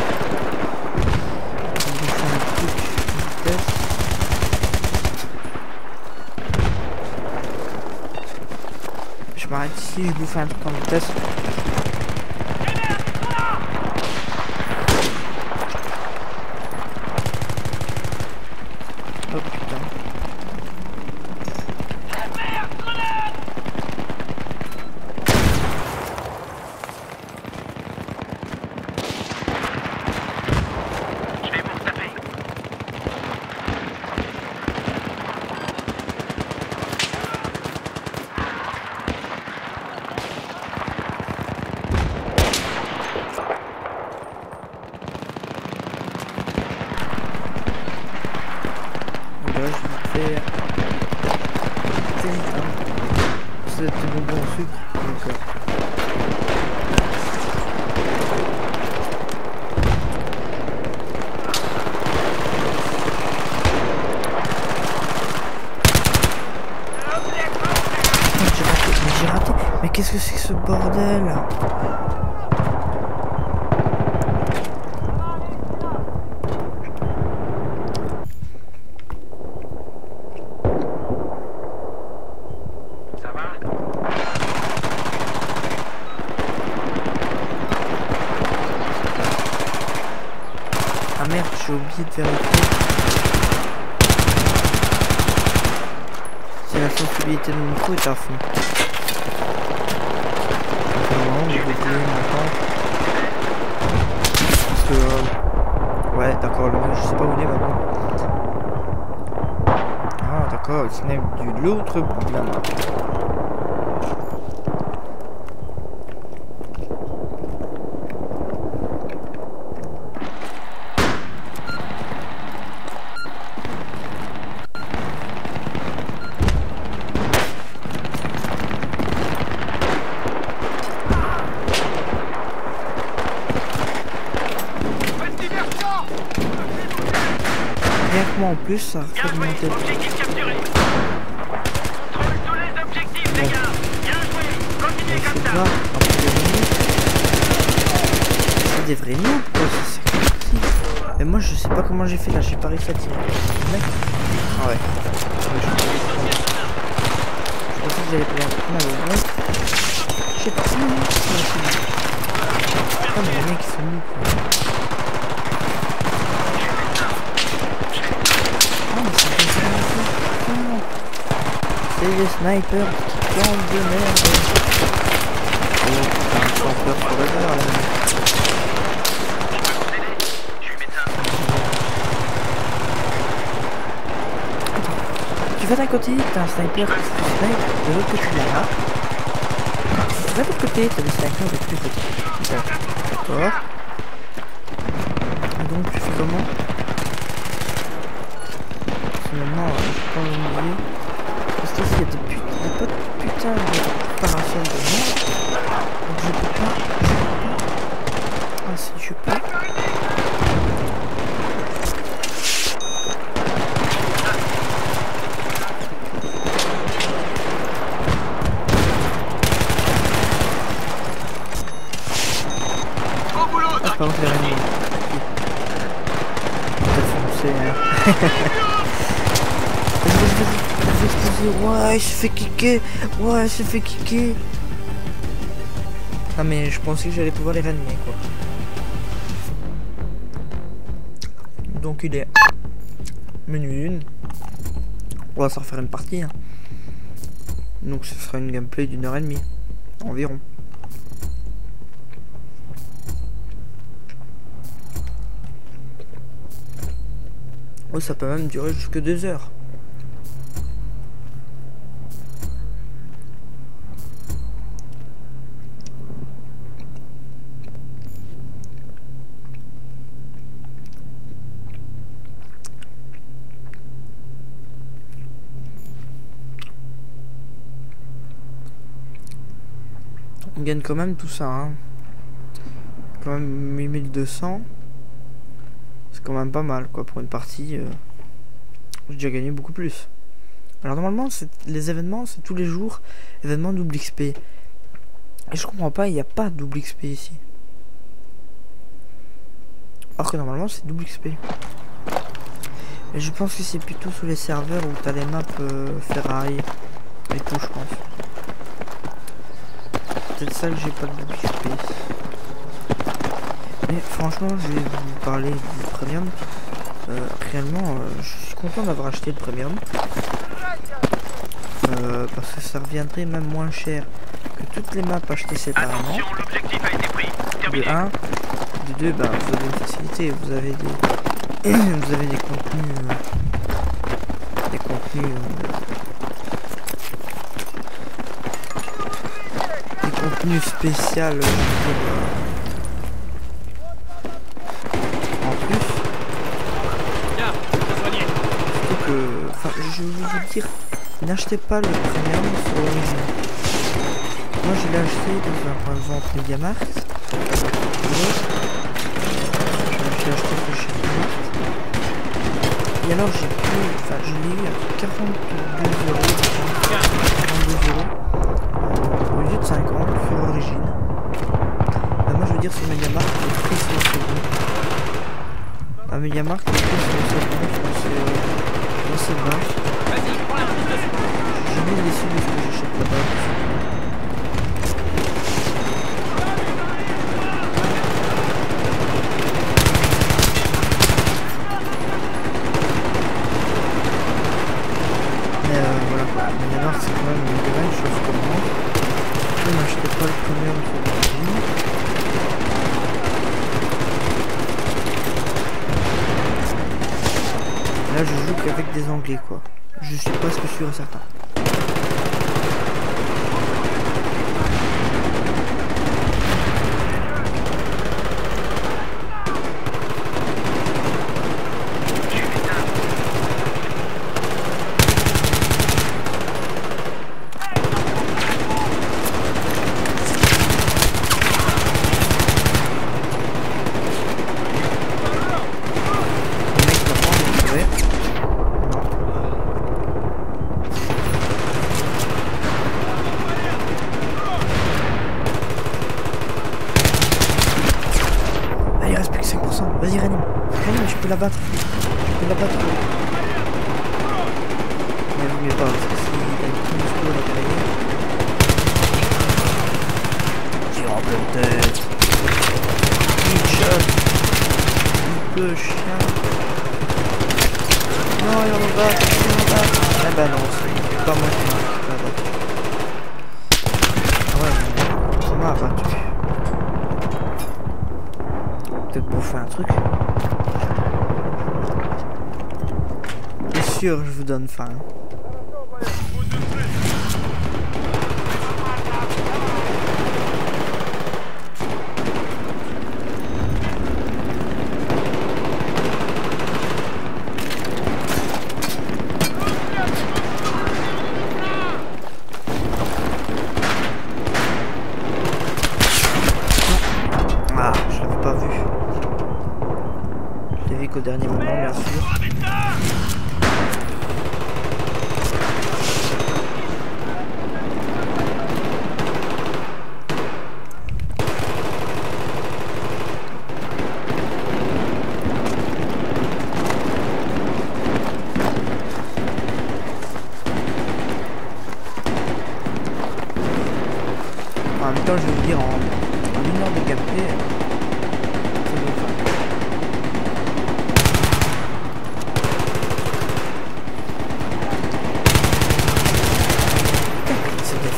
Je vais faire un truc vitesse. Je m'arrête ici, je bouffe un truc en vitesse. Oh putain. Je vais vous taper. Donc là, je vais faire. C'est des bonbons au sucre. Donc, euh, Putain, J'ai raté, mais j'ai raté. Mais qu'est-ce que c'est que ce bordel Ah j'ai oublié de vérifier. Si la sensibilité de mon micro est à fond. Parce que... Ouais, d'accord, je sais pas où il est maintenant. Ah, d'accord, il venait de l'autre bout de la. Faites diversion Rien que moi en plus, ça Bien refait joué, monter. objectif capturé. Contrôle tous les objectifs, les gars. Bien joué. Continuez C'est comme ça. C'est des vrais noobs quoi, c'est. Mais moi je sais pas comment j'ai fait là, j'ai pas réussi à tirer. Mec. Ah ouais. Je pensais que j'allais pouvoir prendre le mec. Je sais pas. Non, non, c'est bon. Ah mais les mecs ils sont nuls quoi. Ah mais c'est des snipers. Non. Snipers qui plantent de merde. Oh putain, sniper forever là. Je suis médecin. Tu vas d'un côté, t'as un sniper qui se snipe de l'autre côté map. Tu vas de l'autre côté, t'as des snipers de côtés. Bon, d'accord. Donc tu fais comment? Parce que euh, je prends le milieu. Parce qu'ici, il y a des pas putain de parasol de merde. Donc je peux pas, je peux pas. Ah si, je peux. Ah, par contre, les réunions. T'as foncé, hein. Vas-y, vas-y, vas-y. Vas-y, exploser. Ouais, il se fait kicker. Ouais, il se fait kicker. Ah, mais je pensais que j'allais pouvoir les réanimer, quoi. Donc, il est menu 1. On va s'en refaire une partie, hein. Donc ce sera une gameplay d'une heure et demie environ. Oh, ça peut même durer jusque deux heures. Gagne quand même tout ça. Hein. Quand même 8200. C'est quand même pas mal quoi pour une partie. euh, J'ai déjà gagné beaucoup plus. Alors normalement c'est- les événements c'est tous les jours événements double XP. Et je comprends pas, il n'y a pas double XP ici. Alors que normalement c'est double XP. Mais je pense que c'est plutôt sous les serveurs où t'as les maps euh, Ferrari et tout je pense. Ça que j'ai pas de XP. Mais franchement, je vais vous parler du premium. Euh, réellement, euh, je suis content d'avoir acheté le premium. Euh, parce que ça reviendrait même moins cher que toutes les maps achetées séparément. De Terminé. 1, de 2, bah, vous avez une facilité, vous avez des, vous avez des contenus, des contenus, spéciaux, euh, en plus. Surtout que, enfin, je vais vous dire, n'achetez pas le premium sur. Moi, je l'ai acheté dans un point de vente acheté chez Mediamarkt. Et alors, j'ai pu, enfin, je l'ai eu à 42 euros, je crois. 42 euros. Au lieu de 50 sur l'origine. Bah, moi, je veux dire, sur Mediamarkt, le prix c'est le second. À Mediamarkt, le prix c'est le second, je pense que c'est assez bas. Je suis déçu de ce que j'achète là-bas. Mais euh, voilà quoi, Mediamarkt c'est quand même une bonne chose comme moi. Je n'achetais pas le premium sur l'origine. Là je joue qu'avec des anglais quoi. Je suis presque sûr et certain. Le mec va prendre le couvert. Ah, il reste plus que 5%. Vas-y, Ranim. Ranim, tu peux la battre. Tu peux la battre. Mais vaut mieux pas, parce que s'il a une petite muscle à l'appareil. Tire en pleine tête. Headshot. De chien. Non, il en va, il en va. Ah bah non, c'est pas moi qui m'a battu. Ah ouais, mais on m'a battu. Peut-être bouffer un truc. C'est sûr, je vous donne faim. Ah, je l'avais pas vu. Je l'ai vu qu'au dernier moment, bien sûr. En même temps, je vais vous dire, en, en une heure de gameplay, ça doit être ça.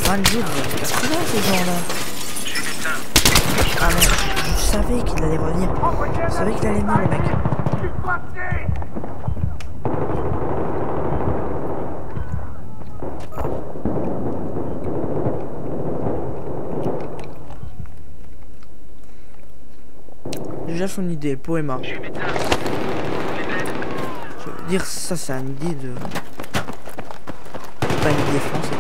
one jour, ils cassent là, ces gens-là. J'ai médecin. Ah merde, je savais qu'il allait revenir. Je savais qu'il allait venir, le mec. Déjà son idée. Les aides. Je veux dire, ça c'est une idée de... Pas une idée française.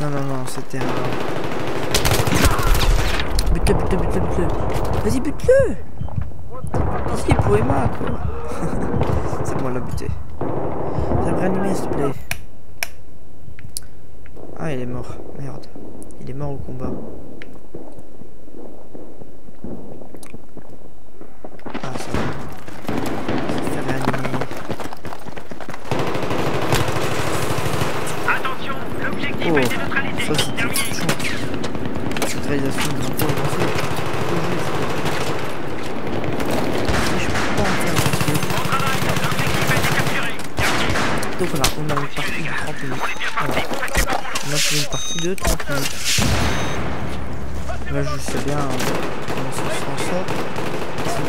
Non, non, non, c'était un... Bute-le, bute-le, bute-le, bute-le. Vas-y, bute-le Vas-y, poema, quoi. c'est bon, on l'a buté. Me réanimer, s'il te plaît. Ah, il est mort. Merde. Il est mort au combat. Ah, ça va. Je vais faire réanimer. Attention, l'objectif Oh, a été neutralisé. ça c'était Terminé. touchant. Centralisation des impôts et pensées. Tout juste. Mais je peux pas en faire un truc. Bon travail, l'objectif a été capturé. Terminé. Donc voilà, on a une partie de 30 minutes. On est bien Voilà. parti. Restez pas pour On a fait une partie de 30 minutes. Là je sais bien euh, comment ça se sort. C'est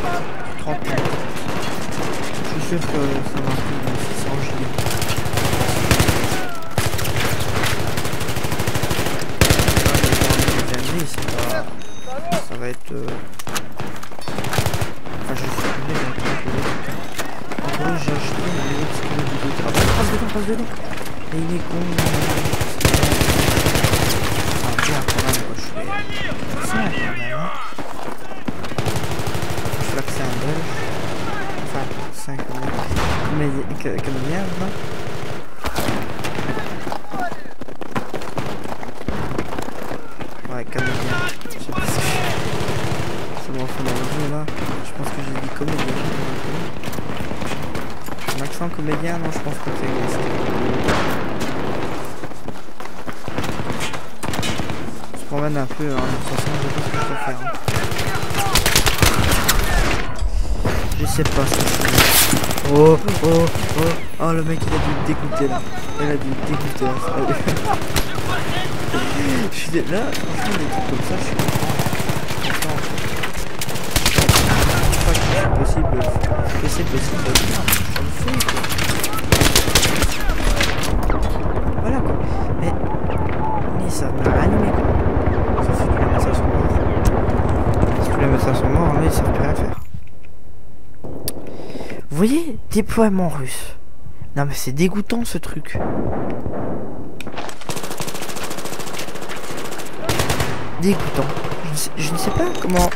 30 minutes. Je suis sûr que ça va plus dans 600 giga. c'est pas... Ça va être... euh, Enfin, je suis obligé d'en En gros, j'ai acheté un nouveau stylo de vidéo travail. Passe dedans, passe dedans Et il est con... Ah, bien, quand même, quoi, je suis... C'est ça, quand même, hein. Je crois que c'est un belge. Enfin, c'est un comédien, comédien, comédien, là. Ouais, comédien. Je sais pas si ça m'en fout dans le jeu là. Je pense que j'ai dit comédien. Un accent comédien, non, je pense pas que ça existe. Je se promène un peu, hein, de toute façon, je sais pas ce que je peux faire. Je sais pas ce que je fais. Oh, oh, oh, oh, le mec il a dû me dégoûter là. Il a dû me dégoûter là. Je suis là, comme ça, je suis que c'est possible, c'est possible quoi. Voilà quoi. Mais, mais ça m'a réanimé quoi. Sauf si tu les médecins sont sont morts, là ils savent rien faire. Vous voyez, déploiement russe. Non mais c'est dégoûtant ce truc. dégoûtant. Je ne sais, pas comment.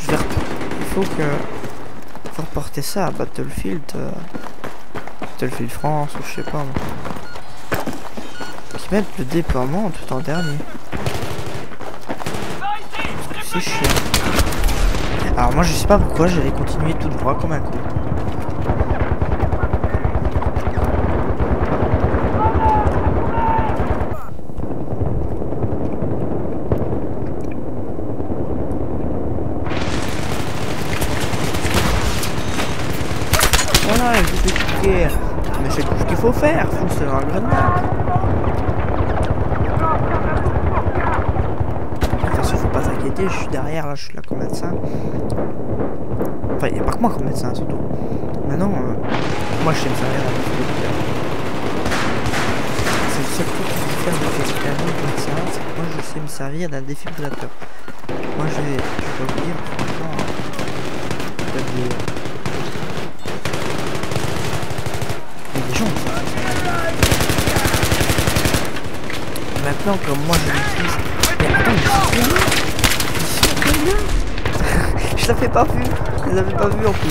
Je vais Il faut que. Faut reporter ça à Battlefield. euh, Battlefield France ou je sais pas. Qui mettent le déploiement tout en dernier. Alors moi je sais pas pourquoi j'allais continuer tout droit comme un con. Voilà, je vais expliquer. Mais c'est tout ce qu'il faut faire, foncer dans la grenade. De toute façon, faut pas s'inquiéter, je suis derrière, là, je suis là comme médecin. Enfin, il n'y a pas que moi comme médecin, surtout. Maintenant, euh, moi, je sais me servir d'un défibrillateur. C'est le seul truc faut faire de de médecin, c'est que moi, je sais me servir d'un défibrillateur. Moi, je vais, je peux vous dire, franchement, euh, il y a des... Il y a des gens qui servir. Maintenant que moi je l'utilise. Mais attends, mais c'est sont Je l'avais pas vu. Je les pas vus en plus.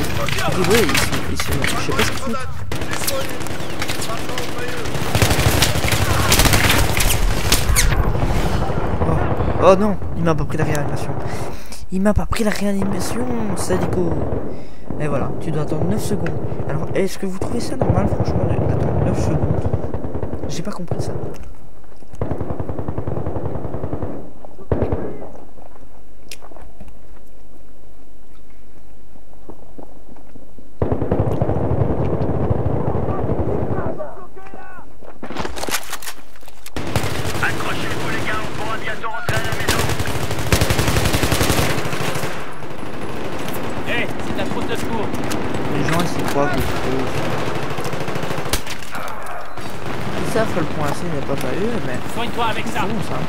Sont. Je sais pas ce. Oh. oh non, il m'a pas pris la réanimation. Il m'a pas pris la réanimation, Sadico. Et voilà, tu dois attendre 9 secondes. Alors, est-ce que vous trouvez ça normal, franchement, d'attendre 9 secondes J'ai pas compris ça. bientôt rentrer à la maison. Hé, c'est ta trousse de secours. Les gens ils se croient que Ils savent que le point C n'est pas pas eux, mais Soigne-toi avec c'est ça. bon ça.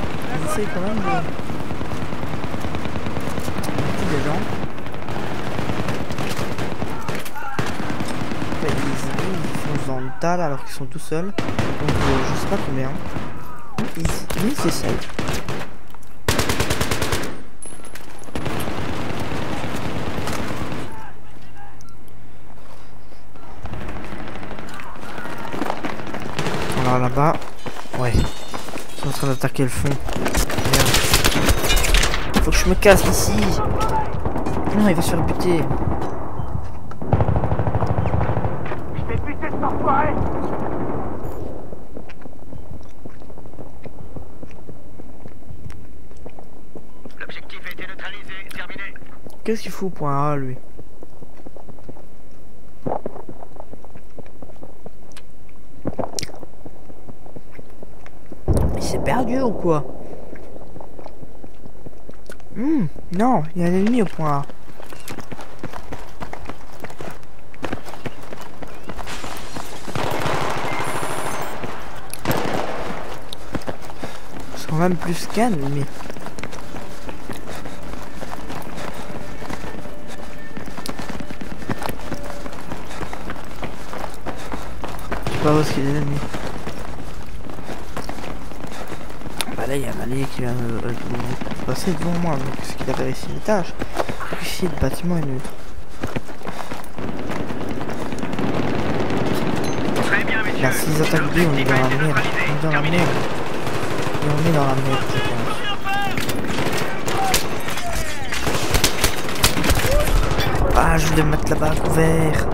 Ils essayent quand même de. Tous les gens. Ouais, ils arrivent, ils foncent dans le sont tout seuls. Donc euh, je sais pas combien. Ils, ils essayent. Alors là-bas, ouais. Ils sont en train d'attaquer le fond. Merde. Faut que je me casse d'ici. Non, il va se faire buter. Je t'ai buté cet enfoiré L'objectif a été neutralisé, terminé. Qu'est-ce qu'il fout au point A, lui? Il s'est perdu ou quoi? Hmm, non, il y a un ennemi au point A. Quand même plus qu'un ennemi. Bah là il y a un allié qui vient de, euh, de passer devant moi, donc c'est qu'il avait réussi. Donc ici le bâtiment est neutre. Là s'ils attaquent lui on est dans la merde. On est dans la merde. Et on est dans la merde je pense. Ah je voulais me mettre là-bas à couvert.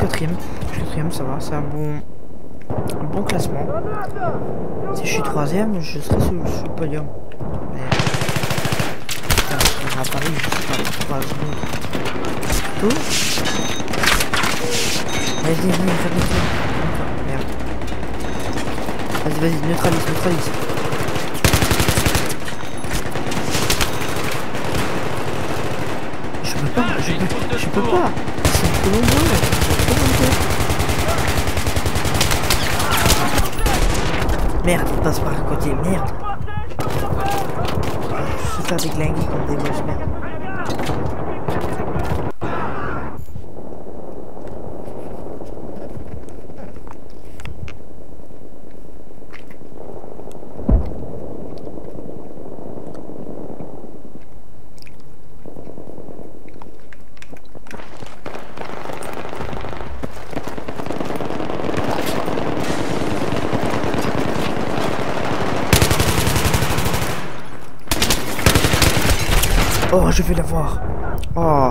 Quatrième. Je suis quatrième ça va, c'est un bon. un bon classement. Si je suis troisième, je serai sur, sur le podium. Mais. À Paris, je sais pas. Tout Vas-y, fais attention. Merde. Vas-y, vas-y, neutralise, neutralise. Je peux pas, je peux, je peux pas. Sont trop nombreux. Ils sont trop nombreux. Merde, il passe par côté, merde. Je vais faire déglinguer comme des gosses, merde. Oh, je vais l'avoir. Oh.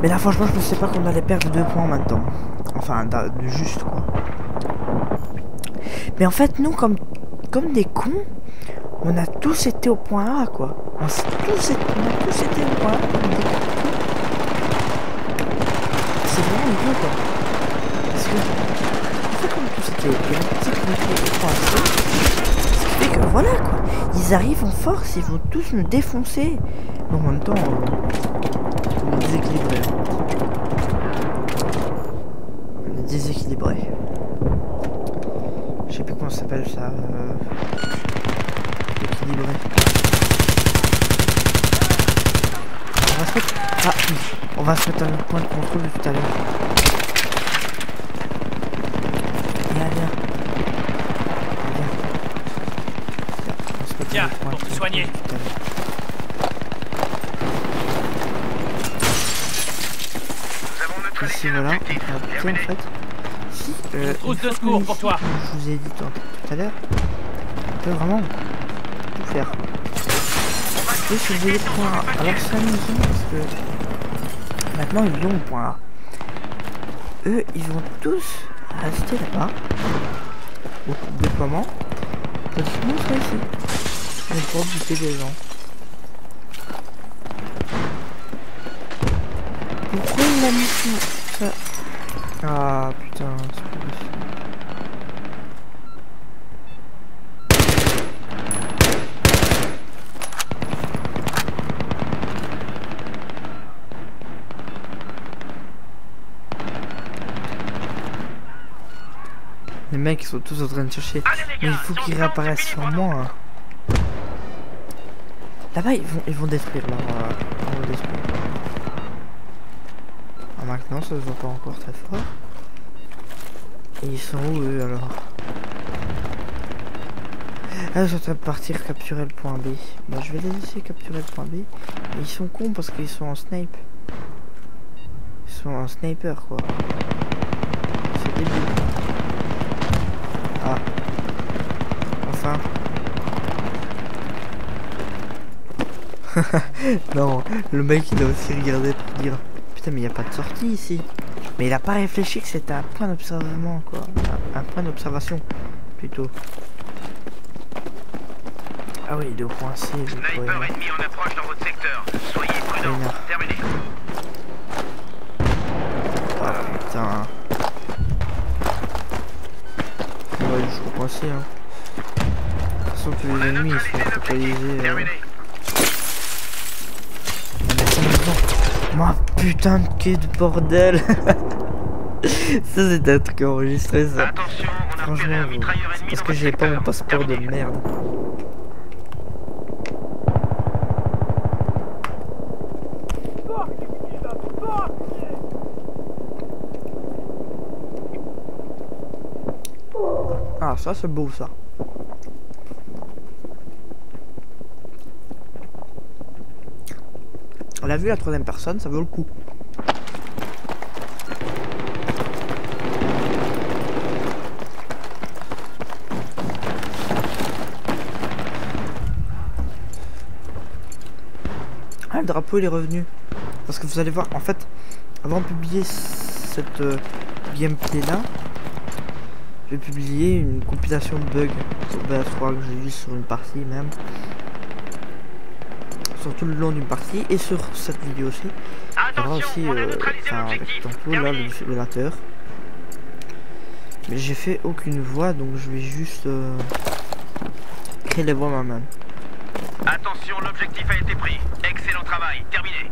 Mais là, franchement, je ne sais pas qu'on allait perdre deux points maintenant. Enfin, de juste, quoi. Mais en fait, nous, comme, comme des cons, on a tous été au point A, quoi. On, s- tous, été, on a tous été au point A. C'est vraiment idiot, quoi. Parce que, en fait, comme tous été, on sait qu'on était au point qui fait que, voilà, quoi. Ils arrivent en force, ils vont tous nous défoncer. Mais en même temps, euh, on est déséquilibré. On est déséquilibré. Je sais plus comment ça s'appelle ça. euh, Équilibré. On va se mettre. Ah on va se mettre à notre point de contrôle tout à l'heure. Viens, viens. Viens. On se met à Tiens, notre point pour de te contrôle soigner. tout à l'heure. Nous avons Ici voilà, on va buter en fait. Si, euh, trousse de secours pour toi. Je vous ai dit tout, à l'heure. On peut vraiment tout faire. Je vais surveiller le point A. Alors c'est amusant parce que maintenant ils ont le point A. Eux, ils vont tous rester là-bas. Au déploiement. Parce que nous, on sera ici. On va buter des gens. Pourquoi il m'a mis tout ça Ah putain. c'est pas possible. Les mecs ils sont tous en train de chercher. Mais il faut qu'ils réapparaissent sur pour moi. Là-bas, ils vont, ils vont détruire leur... euh, ils vont détruire. Ah, maintenant, ça se voit pas encore très fort. Et ils sont où, eux, alors? Ah, ils sont en train de partir capturer le point B. Bah, je vais les laisser capturer le point B. Mais ils sont cons parce qu'ils sont en snipe. Ils sont en sniper, quoi. C'est débile. Ah. Enfin. non, le mec il a aussi regardé pour dire Putain, mais il n'y a pas de sortie ici. Mais il a pas réfléchi que c'était un point d'observation, quoi. Un, un point d'observation, plutôt. Ah oui, il est au point C, Sniper ennemi en approche dans votre secteur. Soyez prudents. Vénère. Terminé. Ah putain. Ouais, je suis au point C, hein. De toute façon, tous On les ennemis ils sont focalisés. euh, Terminé. Ma putain de quai de bordel. Ça c'est un truc enregistré ça. Attention, on a Franchement un mitrailleur ennemi parce que j'ai pas mon passeport de merde. Ah ça c'est beau ça On a vu la troisième personne, ça vaut le coup. Ah, le drapeau il est revenu. Parce que vous allez voir, en fait, avant de publier cette euh, gameplay là, j'ai publié une compilation de bugs. Je crois que j'ai vu sur une partie même. Sur tout le long d'une partie et sur cette vidéo aussi. Il y aura aussi euh, enfin, avec là, le. Mais j'ai fait aucune voix donc je vais juste euh, créer les voix moi-même. Attention, l'objectif a été pris. Excellent travail. Terminé.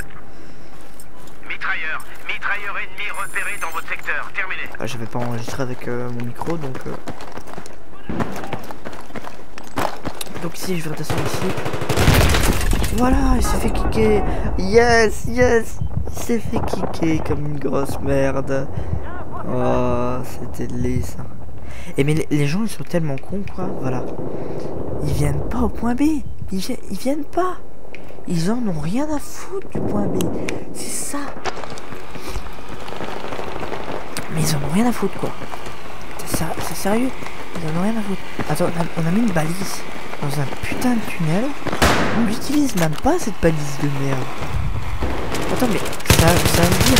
Mitrailleur. Mitrailleur ennemi repéré dans votre secteur. Terminé. Ah, J'avais pas enregistré avec euh, mon micro donc. euh. Donc ici je vais redescendre ici. Voilà, il s'est fait kicker. Yes, yes. Il s'est fait kicker comme une grosse merde. Oh, c'était ça. Et mais les, gens ils sont tellement cons quoi, voilà. Ils viennent pas au point B. Ils, ils viennent pas. Ils en ont rien à foutre du point B. C'est ça. Mais ils en ont rien à foutre quoi. C'est sérieux Ils en ont rien à foutre. Attends, on a mis une balise dans un putain de tunnel. On l'utilise même pas cette balise de merde. Attends mais ça, veut dire...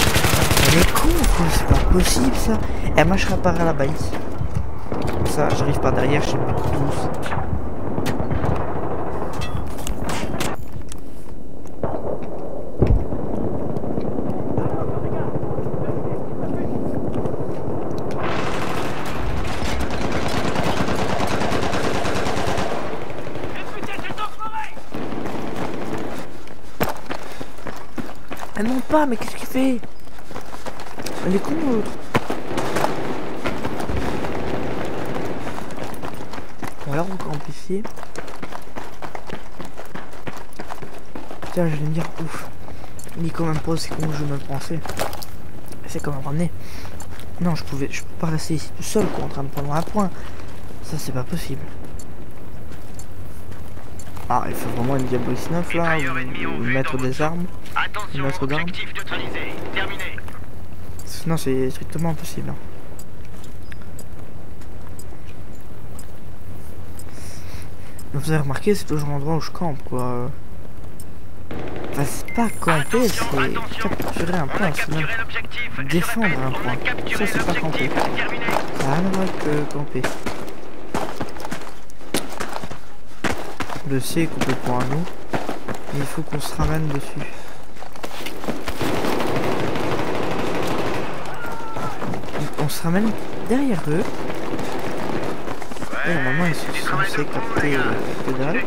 Elle est con c'est pas possible ça. Et moi je répare à la balise. Ça, j'arrive par derrière, je sais plus tous. Mais qu'est-ce qu'il fait? Elle est con l'autre. Alors on. Tiens, je vais me dire, ouf. Il est quand même pas aussi con que je me pensais. C'est quand même ramené. Non, je pouvais, je peux pas rester ici tout seul, quoi, en train de prendre un point. Ça, c'est pas possible. Ah, il faut vraiment une Diablo 9 là, ou, ou mettre des armes. Attention, Maître d'armes. Sinon, c'est strictement impossible. hein. Vous avez remarqué, c'est toujours l'endroit où je campe, quoi. Enfin, c'est pas camper, c'est capturer un point. C'est même défendre un point. Ça, c'est pas. Terminé. ça a rien à voir avec euh, camper. Le C est complètement à nous. Mais il faut qu'on se ramène dessus. On se ramène derrière eux. Et normalement, ils sont censés capter que à nous.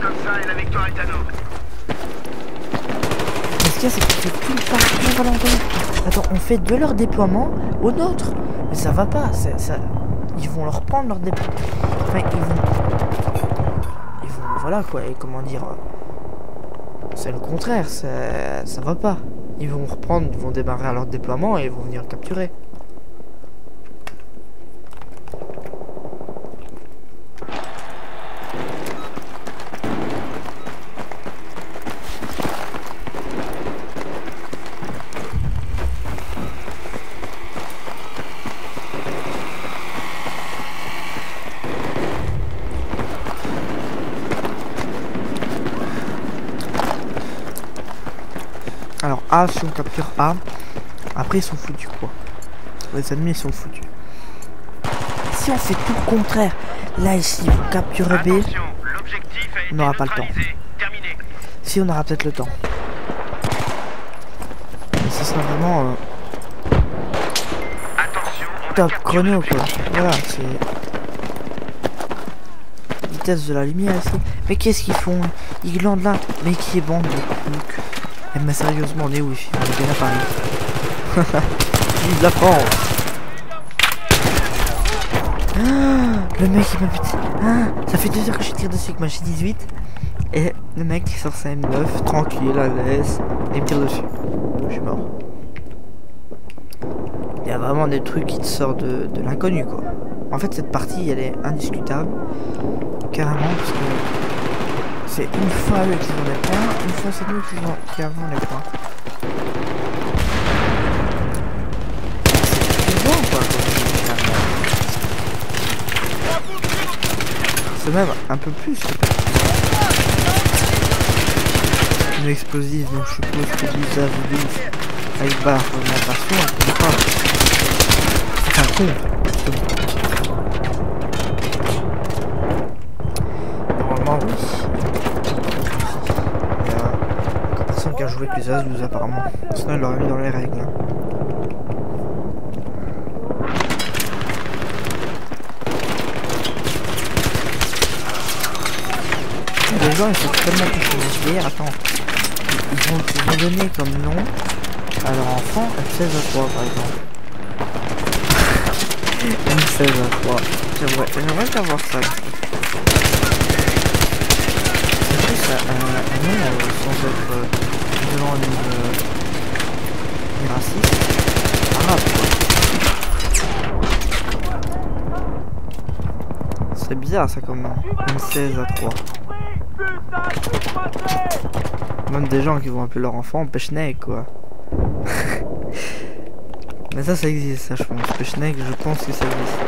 Mais ce qu'il y a, c'est qu'on fait tout le parcours Valentin. Attends, on fait de leur déploiement au nôtre. Mais ça va pas. ça- ça- Ils vont leur prendre leur déploiement. Enfin, ils vont. Voilà quoi. Et comment dire. euh, C'est le contraire. Ça, ça va pas. Ils vont reprendre, ils vont démarrer à leur déploiement et ils vont venir capturer. Alors A, si on capture A, après ils sont foutus quoi. Les ennemis ils sont foutus. Si on fait tout le contraire, là ici on capture B, On n'aura pas le temps. Terminé. si on aura peut-être le temps. Mais ce sera vraiment euh, top chrono quoi. Voilà, c'est vitesse de la lumière ici. Mais qu'est-ce qu'ils font Ils glandent là. Mais qui est bande de Eh mais sérieusement, on est où ici On est bien à Paris. Vive la France Ah, Le mec il m'a buté. Ah, ça fait deux heures que je tire dessus avec ma G18. Et le mec qui sort sa M9, tranquille, à l'aise, et me tire dessus. Je suis mort. Il y a vraiment des trucs qui te sortent de, de l'inconnu quoi. En fait cette partie elle est indiscutable. Carrément parce que c'est une fois eux qui vont les points, une fois c'est nous qui, vont, qui avons les points. C'est bon quoi. C'est même un peu plus une explosive donc je suppose que l'usage de avec barre d'augmentation elle peut pas. C'est un con. Normalement oui. Il y a encore joué avec les As-12 apparemment. Sinon il l'aurait mis dans les règles. hein. Les gens ils sont tellement touchés hier, attends. Ils vont, ils donner comme nom à leur enfant M16 à 3 par exemple. M16 à 3. J'aimerais j'aimerais savoir ça. C'est nom euh, sans être euh. C'est bizarre ça comme nom. M16 à 3. Même des gens qui vont appeler leur enfant Pechneck quoi. Mais ça, ça existe, ça je pense. Pechneck, je pense que ça existe.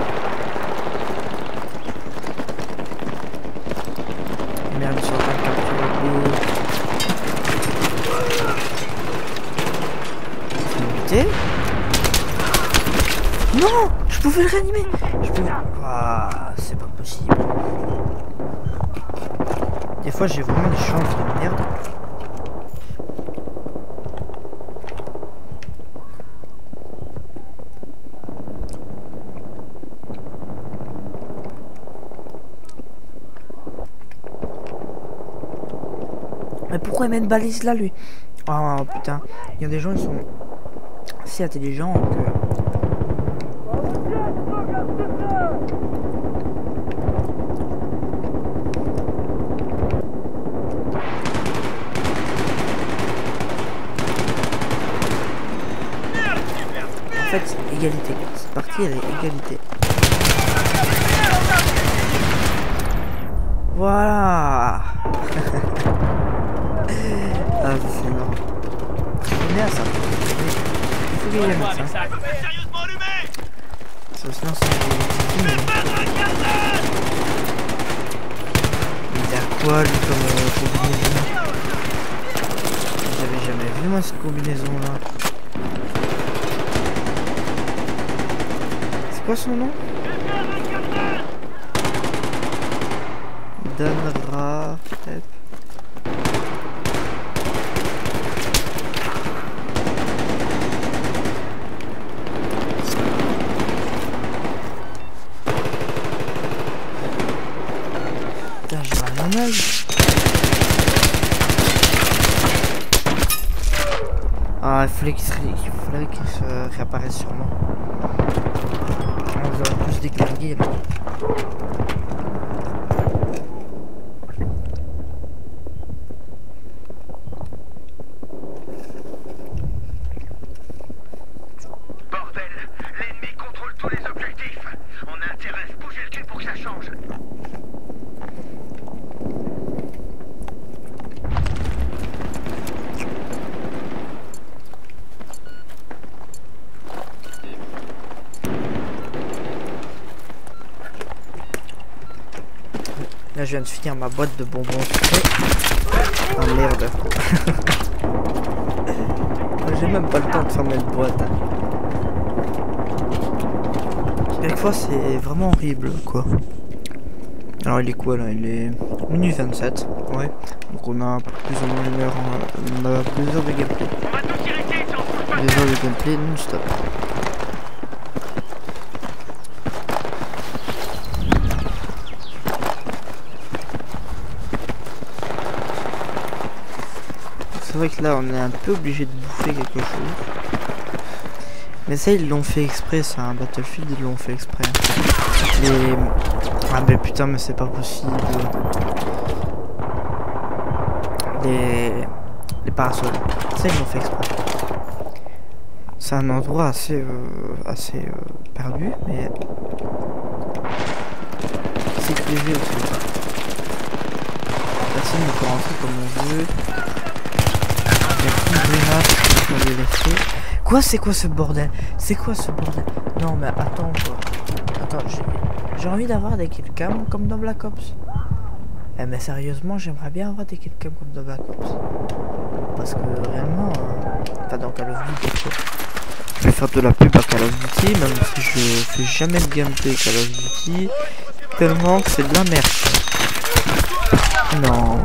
Merde, je suis en train de capturer le C'est buté Non Je pouvais le réanimer Je pouvais... Ah, c'est pas possible. Des j'ai vraiment des chances de merde. Mais pourquoi il met une balise là, lui? Oh putain, il y a des gens, ils sont si intelligents que... égalité. Cette partie, elle est égalité. Voilà Ah, c'est énorme. C'est bien ça. Il faut Ça, c'est fini. Il a quoi, lui, comme euh, combinaison? J'avais jamais vu, moi, cette combinaison-là. quoi son nom Danra... peut-être Ah, il fallait qu'il se, ré... qu se réapparaisse sur moi. Tous déglingués là. Bordel L'ennemi contrôle tous les objectifs On a intérêt à se bouger le cul pour que ça change Là, je viens de finir ma boîte de bonbons sucrés. Ah merde. J'ai même pas le temps de fermer la boîte. Quelquefois, c'est vraiment horrible, quoi. Alors, il est quoi là? Il est minuit 27. Ouais. Donc, on a plus ou moins une heure, en- on a deux heures de gameplay. On va tous y rester si on se bouge pas Deux heures de gameplay non-stop. Là on est un peu obligé de bouffer quelque chose. Mais ça ils l'ont fait exprès, c'est un Battlefield, ils l'ont fait exprès. Les... Ah mais putain mais c'est pas possible. Les... Les parasols. Ça ils l'ont fait exprès. C'est un endroit assez, euh, assez euh, perdu, mais sécurisé aussi. Personne ne peut rentrer comme on veut. Il y a plus de grenades qu'on peut les laisser. Quoi, c'est quoi ce bordel? C'est quoi ce bordel? Non, mais attends, quoi. Attends, j'ai- envie d'avoir des killcams comme dans Black Ops. Eh, mais sérieusement, j'aimerais bien avoir des killcams comme dans Black Ops. Parce que réellement, euh, enfin dans Call of Duty, quoi. Je vais faire de la pub à Call of Duty, même si je fais jamais de gameplay Call of Duty, tellement que c'est de la merde. Non.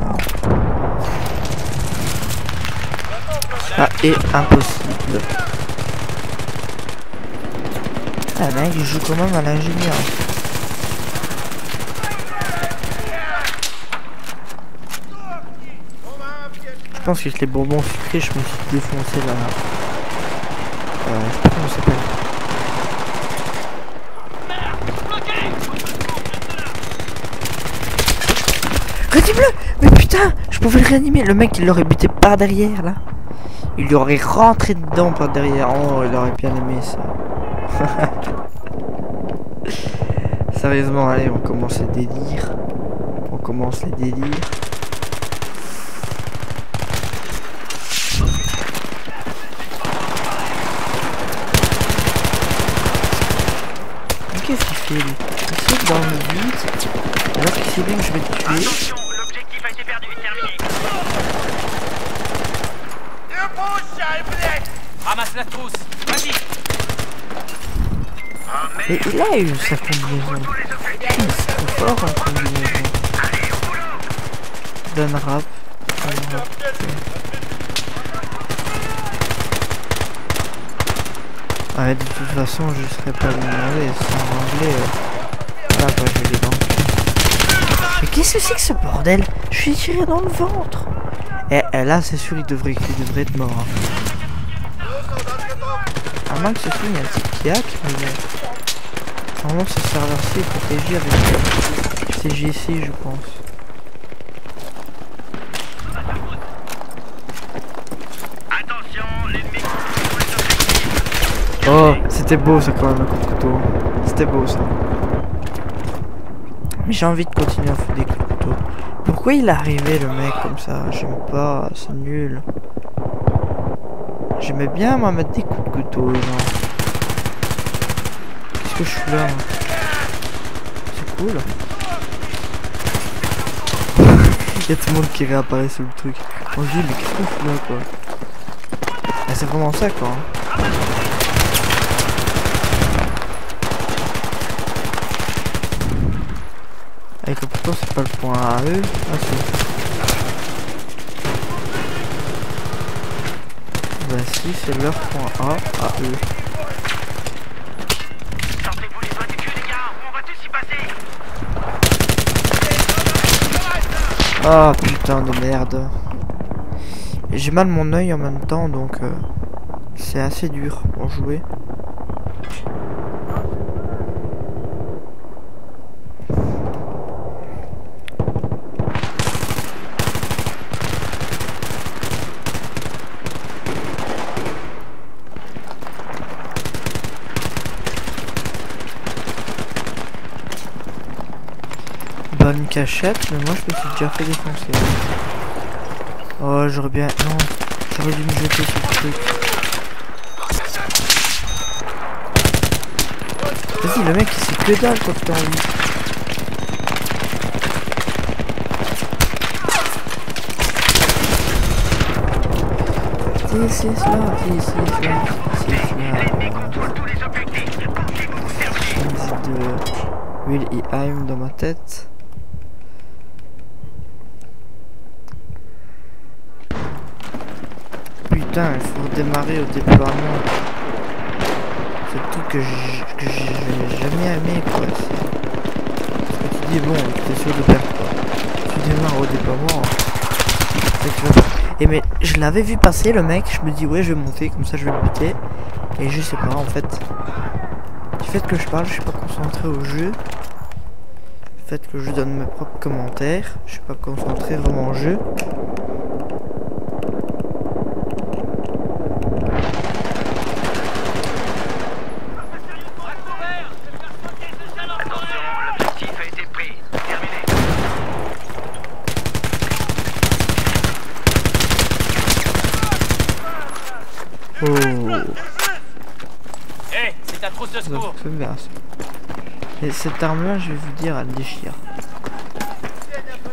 Ah, et impossible. Ah mec, il joue quand même à l'ingénieur. Je pense que les bonbons sucrés, je me suis défoncé là. Euh, je sais pas comment ça s'appelle. Bleu Mais putain Je pouvais le réanimer. Le mec, il l'aurait buté par derrière, là. Il lui aurait rentré dedans par derrière. Oh, il aurait bien aimé ça. Sérieusement, allez, on commence les délires. On commence les délires. Qu'est-ce qu'il fait lui? Il saute dans le vide alors qu'il sait bien que je vais le tuer. Attention, l'objectif a été perdu, terminé Ramasse la trousse. Vas-y. Mais il a eu sa combinaison. Les C'est trop fort en combinaison. Dan rap. Ouais, de toute façon, je serais pas demandé. En anglais. euh. Ah, bah, je l'ai dans le cul. Mais qu'est-ce que c'est que ce bordel? Je suis tiré dans le ventre. Et, et là, c'est sûr, il devrait, il devrait être mort. hein. À moins que ce soit un petit qui hack, mais. Normalement, ce serveur-ci est protégé avec CGC, je pense. Oh, c'était beau ça quand même, coup de couteau. C'était beau ça. Mais j'ai envie de continuer à foutre des coups. Pourquoi il est arrivé le mec comme ça? J'aime pas, c'est nul. J'aimais bien moi mettre des coups de couteau. Qu'est-ce que je fous là C'est cool. Il y a tout le monde qui réapparaît sur le truc. Mon dieu, mais qu'est-ce qu'on fout là quoi? Ah, C'est vraiment ça quoi. C'est pas le point A eux. Ah si. Bah si c'est leur point A à eux. Sortez-vous les doigts du cul, les gars, ou on va tous y passer? Ah putain de merde. J'ai mal mon œil en même temps donc euh, c'est assez dur pour jouer. Mais moi je me suis déjà fait défoncer. Oh, j'aurais bien. Non, j'aurais dû me jeter sur ce truc. Vas-y, le mec il sait que dalle quand t'es en vie. This is love, this is love, this is love. de Will I Am dans ma tête. Redémarrer au déploiement. C'est truc que j'ai jamais aimé quoi. Tu dis bon, t'es sûr de perdre quoi. Tu démarres au déploiement. Et mais je l'avais vu passer le mec, je me dis ouais je vais monter, comme ça je vais le buter. Et je sais pas en fait. Du fait que je parle, je suis pas concentré au jeu. Du fait que je donne mes propres commentaires, je suis pas concentré vraiment au jeu. Attention, l'objectif a été pris. Terminé. Oh, Hé, c'est ta trousse de secours. Et cette arme là, je vais vous dire, elle déchire.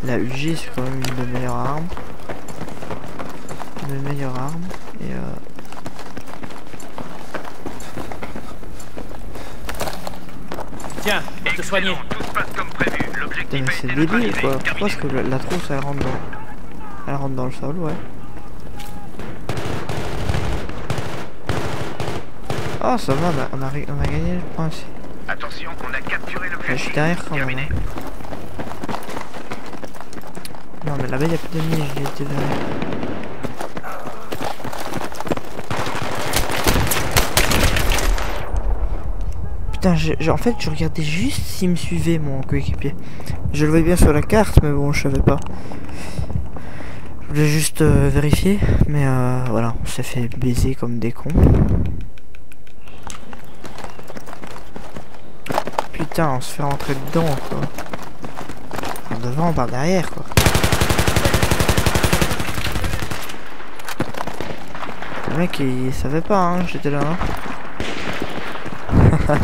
La UG c'est quand même une de mes meilleures armes. Une de mes meilleures armes. Et euh, Tiens, pour te soigner. Excellent, tout se passe comme prévu. putain, L'objectif c'est débile quoi. Pourquoi est-ce que la, la trousse elle rentre dans. Elle rentre dans le sol, ouais. Oh ça va, on a, on a, on a gagné le point aussi. Attention, on a capturé je l'objectif. suis derrière quand même. Non mais là-bas il y a plus d'ennemis, j'ai été derrière. Putain, je- je- en fait je regardais juste s'il me suivait mon coéquipier. Je le voyais bien sur la carte mais bon je savais pas. Je voulais juste euh, vérifier mais euh, voilà, on s'est fait baiser comme des cons. On se fait rentrer dedans quoi. Par devant, par derrière quoi. Le mec il, savait pas hein, j'étais là hein.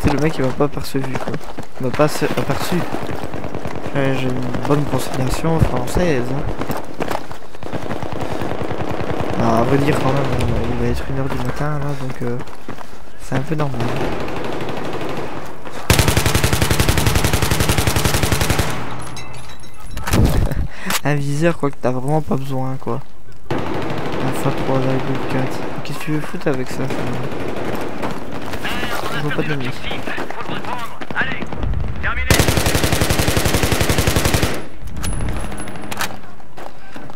C'est le mec il m'a pas apercevu quoi. Il m'a pas aperçu. J'ai une bonne prononciation française. Hein. Alors, à vrai dire quand même, il va être 1h du matin là donc euh, c'est un peu normal. Un viseur quoi que t'as vraiment pas besoin quoi. Fois 3,4. Qu'est-ce que tu veux foutre avec ça finalement Je pas terminé.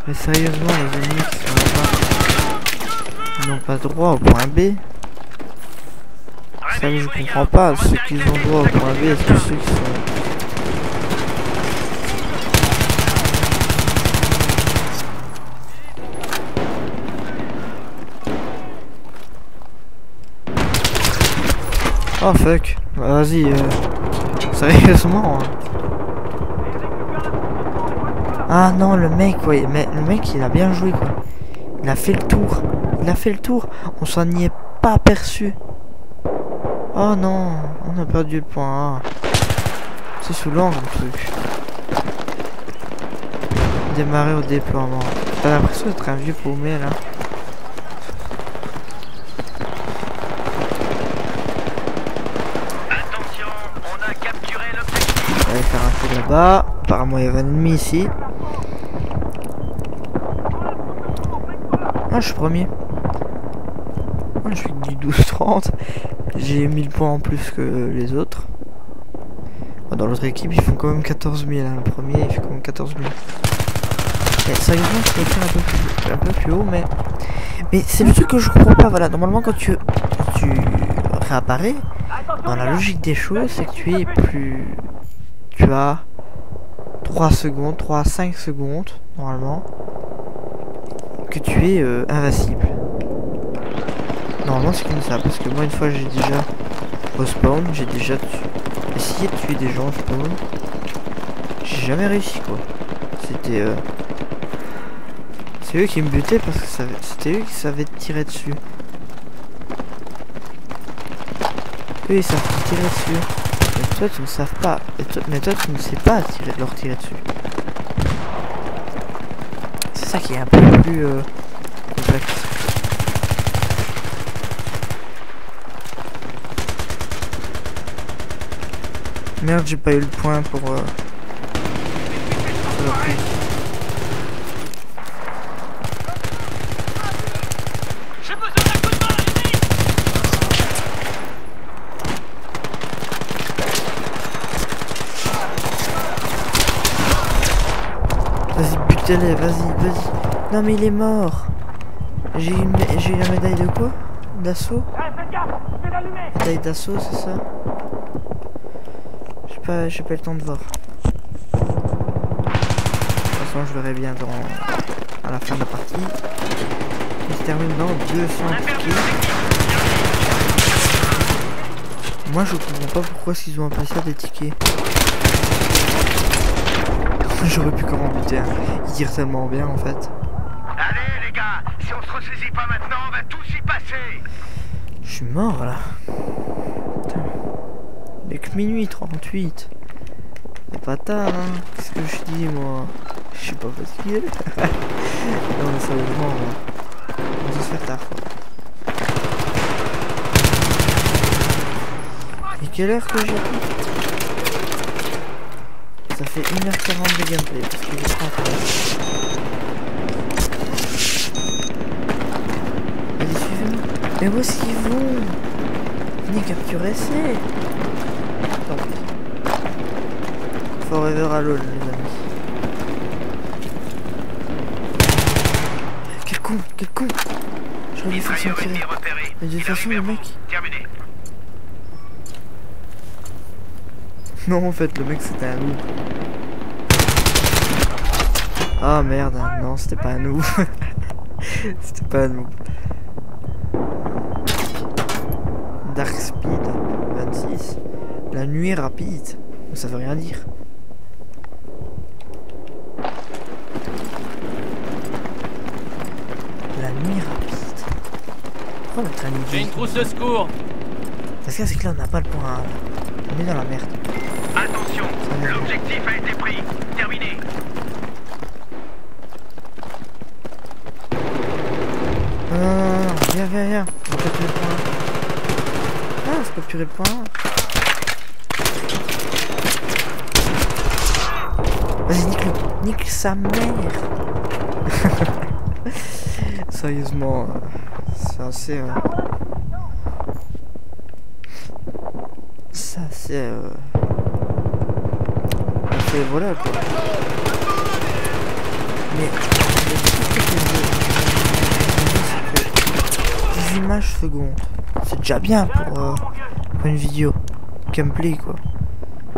Mais sérieusement les ennemis qui sont là-bas n'ont pas droit au point B. Ça je comprends pas. Ceux qui ont droit au point B, c'est ceux qui sont. Oh fuck. Vas-y. euh, Sérieusement. hein. Ah non le mec ouais mais le mec il a bien joué quoi. Il a fait le tour. Il a fait le tour. On s'en y est pas aperçu. Oh non, on a perdu le point A. C'est saoulant comme truc. Démarrer au déploiement. T'as l'impression d'être un vieux paumé là. Attention, on a capturé l'objectif. On va aller faire un tour Apparemment il y avait un ennemi ici. Ah je suis premier. Ah, je suis du 12-30. J'ai 1000 points en plus que les autres. Dans l'autre équipe ils font quand même 14 000. hein. Le premier il fait quand même 14 000. Mais sérieusement, faire un peu plus, haut, mais... C'est le truc que je comprends pas, voilà. Normalement, quand tu, tu réapparais, dans la logique des choses, c'est que tu es plus... Tu as 3 secondes, 3 à 5 secondes, normalement, que tu es euh, invincible. Normalement, c'est comme ça, parce que moi, une fois, j'ai déjà au spawn, j'ai déjà essayé de tuer des gens au spawn. J'ai jamais réussi, quoi. C'était... euh, C'est eux qui me butaient parce que ça- c'était eux qui savaient tirer dessus. Eux, ils savent tirer dessus. Toi, tu ne savent pas. Mais toi, tu ne sais pas tirer, leur tirer dessus. C'est ça qui est un peu plus euh, complexe. Merde, j'ai pas eu le point pour... Euh... pour leur pique. J'ai besoin d'un coup de main, allez-y Butez-les, vas-y, vas-y. Non mais il est mort. J'ai eu une, j'ai la médaille de quoi? D'assaut? Allumé Médaille d'assaut, c'est ça? J'ai pas, j'ai pas eu le temps de voir. De toute façon, je verrai bien dans, à la fin de la partie. Il se termine dans 200 tickets. Moi, je comprends pas pourquoi ils ont appelé ça des tickets. J'aurais pu comment buter un. Il tire tellement bien en fait. Allez, les gars, si on se ressaisit pas maintenant, on va tous y passer Je suis mort là. Putain. Il est que minuit 38. C'est pas tard hein. Qu'est-ce que je dis moi? Je suis pas fatigué. non mais sérieusement, on va se faire tard. Et quelle heure que j'ai fait 1h40 de gameplay parce que pas encore. Allez suivez-moi. Mais où est-ce qu'ils vont? Venez capturer c'est. Tant pis. Forever alone les amis. Quel con, quel con J'aurais dû faire son. Mais de toute façon, le mec- vous. Terminé. Non en fait le mec c'était un loup. Ah merde, non c'était pas un loup. c'était pas un loup. Dark Speed 26. La nuit rapide. Ça veut rien dire. La nuit rapide. Pourquoi J'ai une trousse de secours Parce que c'est que là on n'a pas le point A. On est dans la merde. L'objectif a été pris. Terminé. Non, viens, viens, viens. On va capturer le point. Ah, va capturer le point. Vas-y, nique-le. Nique sa mère. Sérieusement, c'est assez... euh, C'est euh, Voilà, quoi. Mais... le truc que je veux- c'est que 10 images secondes? C'est déjà bien pour, euh, pour une vidéo. Gameplay, quoi.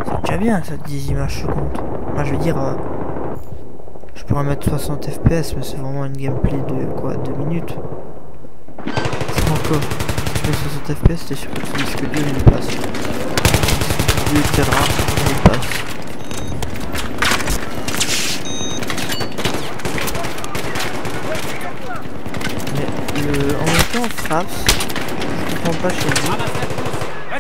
C'est déjà bien, ça, 10 images secondes. Moi, je veux dire... euh, je pourrais mettre 60 fps, mais c'est vraiment une gameplay de quoi 2 minutes C'est encore. Mais 60 fps, c'était sur le disque dur, il passe. Il tiendra, il passe. Mais le, en pas chez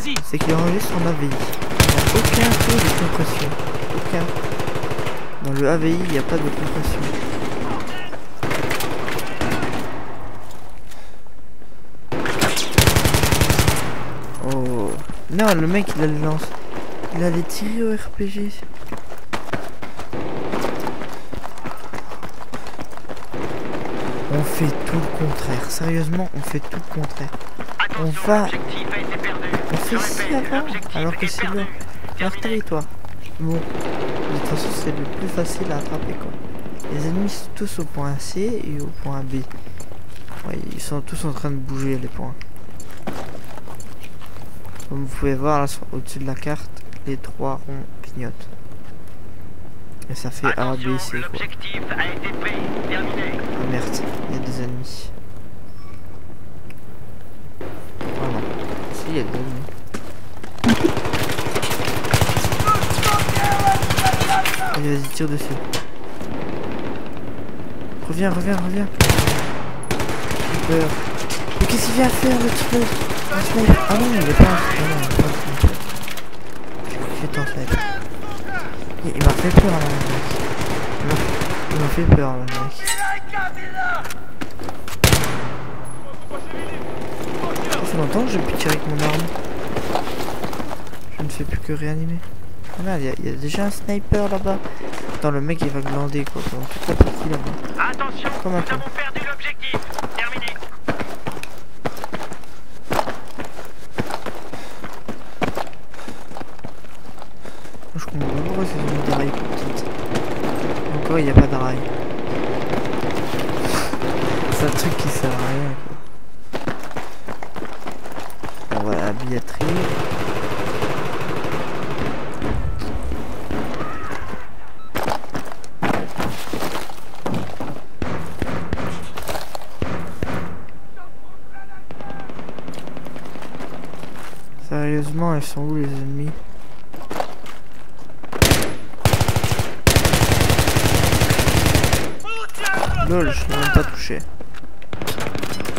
lui, c'est qu'il enregistre en AVI. Il n'y a aucun taux de compression. Aucun. Dans le AVI, il n'y a pas de compression. Oh. Non, le mec, il a le lance. Il a les tirés au RPG. On fait tout le contraire. Sérieusement, on fait tout le contraire. Attention, va-. On fait répète, avant, alors que est c'est leur, territoire. Bon, de toute façon, c'est le plus facile à attraper, quoi. Les ennemis sont tous au point C et au point B. Ouais, ils sont tous en train de bouger les points. Comme vous pouvez voir là au-dessus de la carte, les trois ronds clignotent. Et ça fait A, B, C quoi. l'objectif a été pris. Terminé. Ah merde, il y a des ennemis. Oh non. Si, il y a des ennemis. Allez, vas-y, tire dessus. Reviens, reviens, reviens. J'ai peur. Mais qu'est-ce qu'il vient faire le sniper Ah non, il est pas un ah non, il est pas un sniper. Sniper. Il, il m'a fait peur là, le mec. Il m'a- fait peur là, le mec. Ça fait longtemps que pu tirer avec mon arme. Je ne fais plus que réanimer. Ah merde, il y a- il y, a déjà un sniper là-bas. Attends, le mec il va glander quoi, pendant toute la partie là-bas. Attention, Comme un nous con. avons perdu l'objectif. Terminé. Moi, je comprends pas pourquoi c'est une des rails plus petites. Encore il n'y a pas de rail. C'est un truc qui sert à rien quoi. On va à la billetterie. Sérieusement, elles sont où les ennemis Lol, je l'ai même pas touché.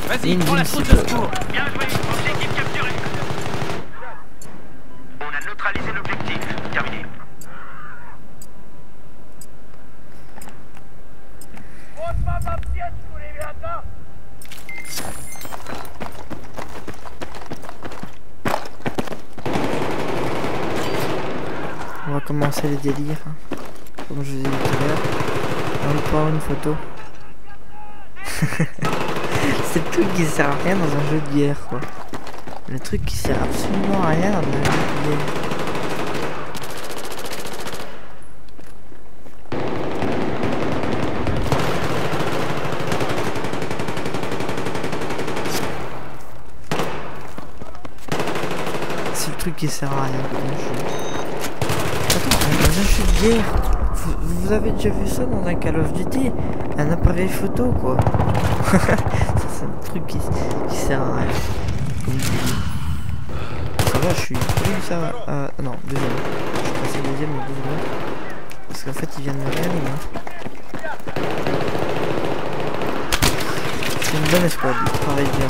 Vas-y, prends la trousse de secours. Bien joué. Objectif capturé. On a neutralisé l'objectif. Terminé. On va commencer les délires. hein. Comme je vous ai dit tout à l'heure. On va prendre une photo. C'est le truc qui sert à rien dans un jeu de guerre quoi. Le truc qui sert absolument à rien dans un jeu de guerre. C'est le truc qui sert à rien dans un jeu. Attends, dans un jeu de guerre, vous, avez déjà vu ça dans un Call of Duty? Un appareil photo quoi. c'est un truc qui, sert à rien. Comme. Ça va, je suis premier ça. Euh, non, deuxième. Je suis passé deuxième mais deux secondes. Parce qu'en fait il vient de me réanimer. C'est une bonne escouade, il travaille bien.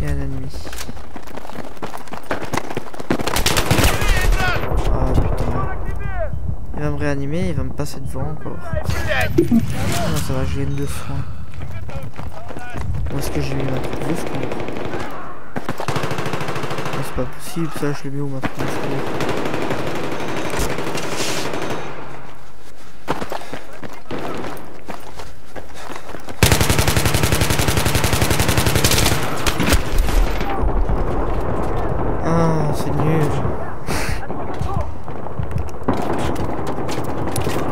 Il y a un ennemi. Ah putain. Réanimer, il va me passer devant encore. Non, ça va, je gagne deux soins. Où est-ce que j'ai mis ma trousse de secours C'est pas possible, ça, je l'ai mis où ma trousse de secours Ah, c'est nul.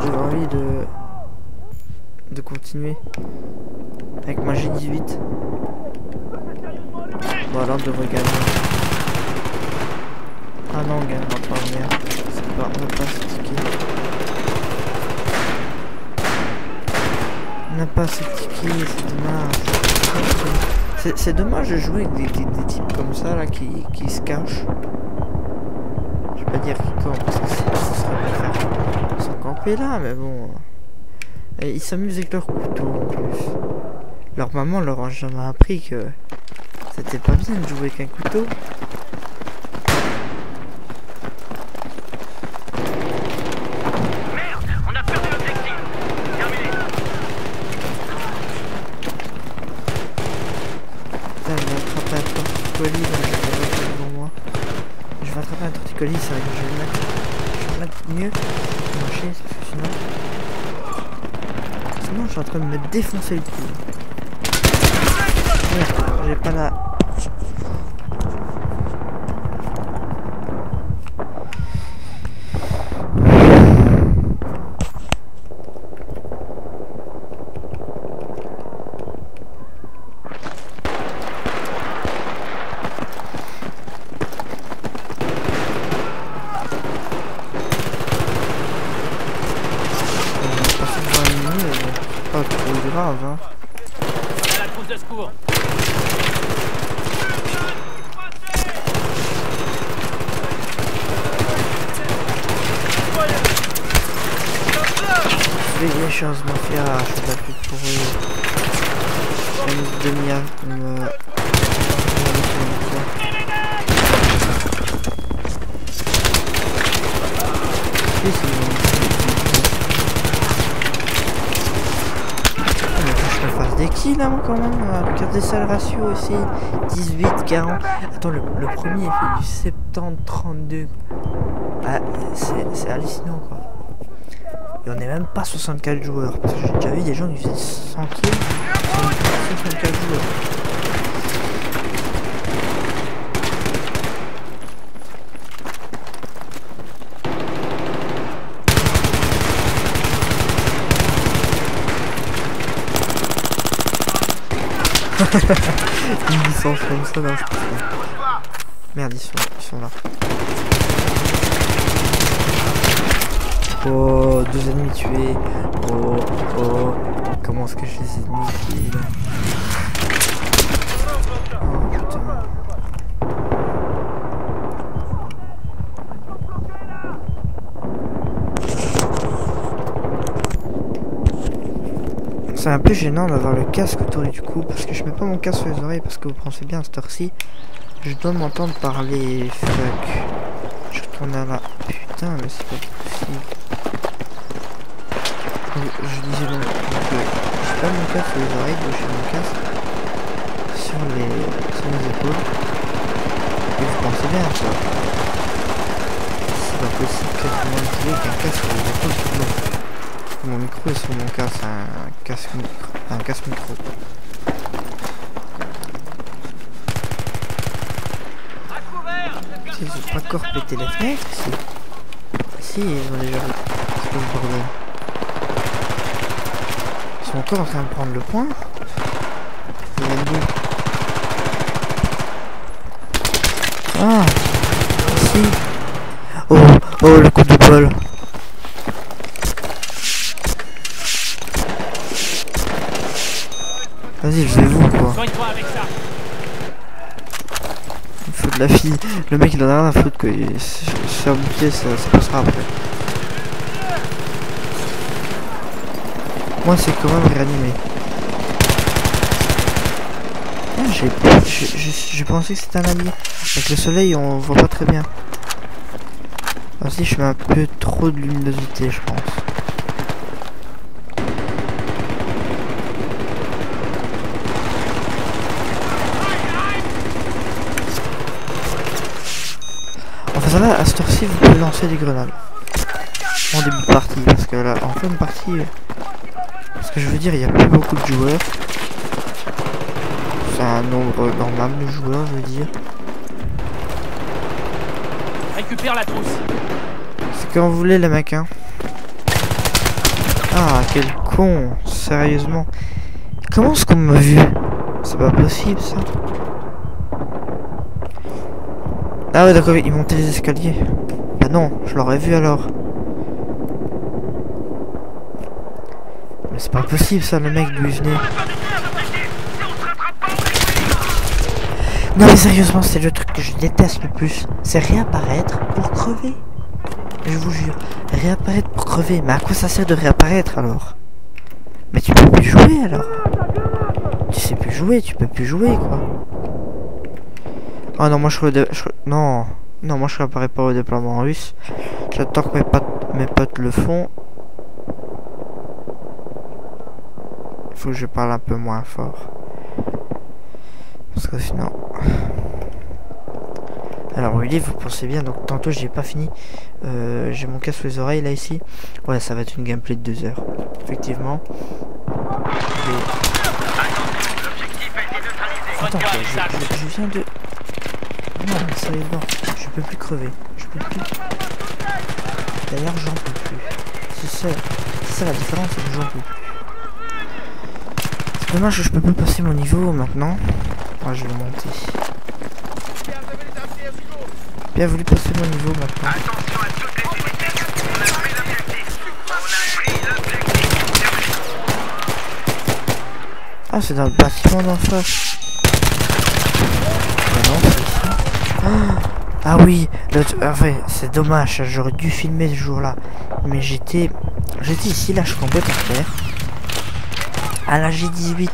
J'ai envie de de continuer avec ma G18. Voilà, de regarder. Ah non, on gagnera pas, merde. C'est pas, on n'a pas ce ticket. On n'a pas ce ticket, c'est dommage. De jouer avec des, types comme ça là qui, qui se cachent. Je vais pas dire qu'ils campent parce que ce serait pas faire. Ils sont campés là, mais bon. Ils s'amusent avec leur couteau en plus. Leur maman leur a jamais appris que c'était pas bien de jouer avec un couteau. Merde, on a perdu l'objectif. Terminé. Putain, je vais attraper un torticolis là, je vais le mettre devant moi. Je vais attraper un torticolis, ça va, je vais le mettre. Je vais le mettre mieux. Marcher, parce que sinon. Sinon, je suis en train de me défoncer le cou. Merde, j'ai pas la. grave. Hein. À la trousse de secours. Je vais les choses mafia, je fais de la pub pour eux. Une demi-heure. Une... euh, Oui, c'est bon. Ah, mais kills là, quand même. euh, Regardez ça le ratio aussi? 18, 40. Attends, le, premier fait du 70, 32. Ah, c'est hallucinant quoi. Et on est même pas 64 joueurs. J'ai déjà vu des gens qui faisaient 100 kills. 64 joueurs. Comme ça, pas. Merde, ils sont, ils sont là. Oh, deux ennemis tués. Oh, oh. Comment est-ce que je les ai ennemis là Oh putain. C'est un peu gênant d'avoir le casque autour du cou parce que je mets pas mon casque sur les oreilles parce que vous pensez bien à cette heure-ci, je dois m'entendre parler. Fuck. Je retourne à la. Putain, mais c'est pas possible. Je, je disais donc que j'ai pas mon casque sur les oreilles, donc j'ai mon casque sur les sur mes épaules. Et vous pensez bien quoi. C'est pas possible que monde dise qu'un casque sur les épaules Mon micro est sur mon casque, un casque micro. Un casque micro. Si, ils ont pas encore pété les fenêtres ici. Si, ils ont déjà. C'est quoi bordel Ils sont encore en train de prendre le point Ah Ici Oh Oh le coup de bol Vas-y, je vais vous quoi. Soigne-toi avec ça. Il faut de la fille. Le mec il en a rien à foutre. Il- Se se faire boucler ça, passera après. Moi c'est quand même réanimé. Ah, j'ai j'ai pensé que c'était un allié. Avec le soleil on voit pas très bien. Vas-y je mets un peu trop de luminosité je pense. Va, à cette heure-ci vous pouvez lancer des grenades. En début de partie, parce que là, en fin de partie... Parce que je veux dire, il n'y a plus beaucoup de joueurs. C'est un nombre normal de joueurs, je veux dire. Récupère la trousse. C'est quand vous voulez les mecs, hein. Ah, quel con, sérieusement. Comment est-ce qu'on m'a vu? C'est pas possible, ça. Ah ouais, d'accord, ils montaient les escaliers. Bah non, je l'aurais vu alors. Mais c'est pas possible, ça, le mec d'où il venait. Non mais sérieusement, c'est le truc que je déteste le plus. C'est réapparaître pour crever. Je vous jure, réapparaître pour crever. Mais à quoi ça sert de réapparaître alors? Mais tu peux plus jouer alors. Tu sais plus jouer, tu peux plus jouer quoi. Oh non, moi je redé... je Non, non, moi je réapparais pas au déploiement russe. J'attends que mes potes, mes potes le font. Faut que je parle un peu moins fort. Parce que sinon... Alors Willy, vous pensez bien, donc tantôt j'ai pas fini. Euh, j'ai mon casque sous les oreilles là ici. Ouais, ça va être une gameplay de 2 heures. Effectivement. Attends, je viens de... Non, sérieusement, je peux plus crever. Je peux plus... D'ailleurs, j'en peux plus. C'est ça, ça la différence, c'est que j'en peux. C'est dommage que je peux plus passer mon niveau maintenant. Moi, je vais monter. Bien voulu passer mon niveau maintenant. Ah, c'est dans le bâtiment d'en face. Ah non, c'est ici. Ah, ah oui, le- enfin, c'est dommage, j'aurais dû filmer ce jour-là. Mais j'étais j'étais ici, là, je tombais par terre. À la G18,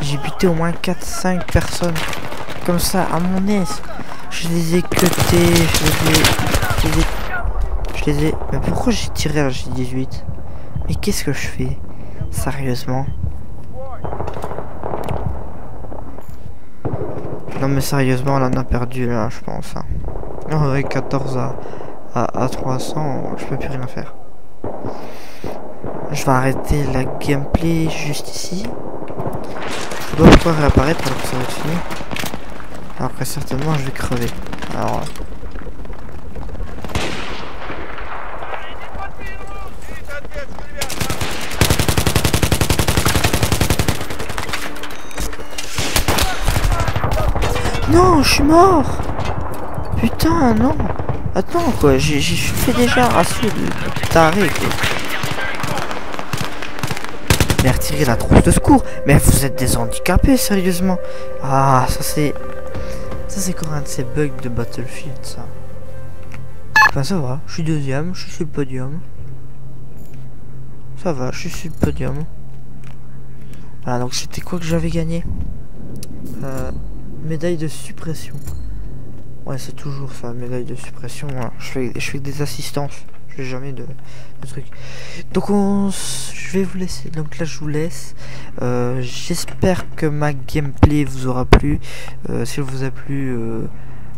j'ai buté au moins 4-5 personnes. Comme ça, à mon aise. Je les ai cutés, je les ai... Je les ai... Je les ai... Mais pourquoi j'ai tiré à la G18 Mais qu'est-ce que je fais? Sérieusement? Non mais sérieusement, on en a perdu là, je pense. hein. Avec 14 à, à, à 300, je peux plus rien faire. Je vais arrêter la gameplay juste ici. Je dois pouvoir réapparaître alors que ça va être fini. Alors certainement je vais crever. Alors... Non, je suis mort Putain, non Attends, quoi, j'ai fait déjà un ratio de taré, quoi. Mais la trousse de secours Mais vous êtes des handicapés, sérieusement Ah, ça c'est... Ça c'est encore un de ces bugs de Battlefield, ça. Enfin, ça va, je suis deuxième, je suis sur le podium. Ça va, je suis sur le podium. Voilà, donc c'était quoi que j'avais gagné? Euh, Médaille de suppression. Ouais, c'est toujours ça, médaille de suppression. voilà. Je, fais, je fais des assistances. Je fais jamais de, trucs. Donc, on, je vais vous laisser. Donc là, je vous laisse. Euh, J'espère que ma gameplay vous aura plu. Euh, si elle vous a plu, euh,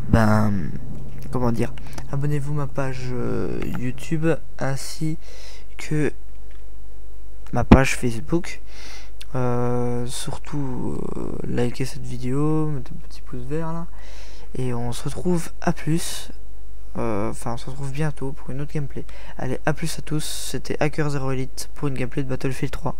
ben, comment dire, abonnez-vous à ma page YouTube ainsi que ma page Facebook. Euh, surtout, euh, likez cette vidéo, mettez un petit pouce vert là. Et on se retrouve à plus. Euh, Enfin, on se retrouve bientôt pour une autre gameplay. Allez, à plus à tous. C'était Hacker 0 Elite pour une gameplay de Battlefield 3.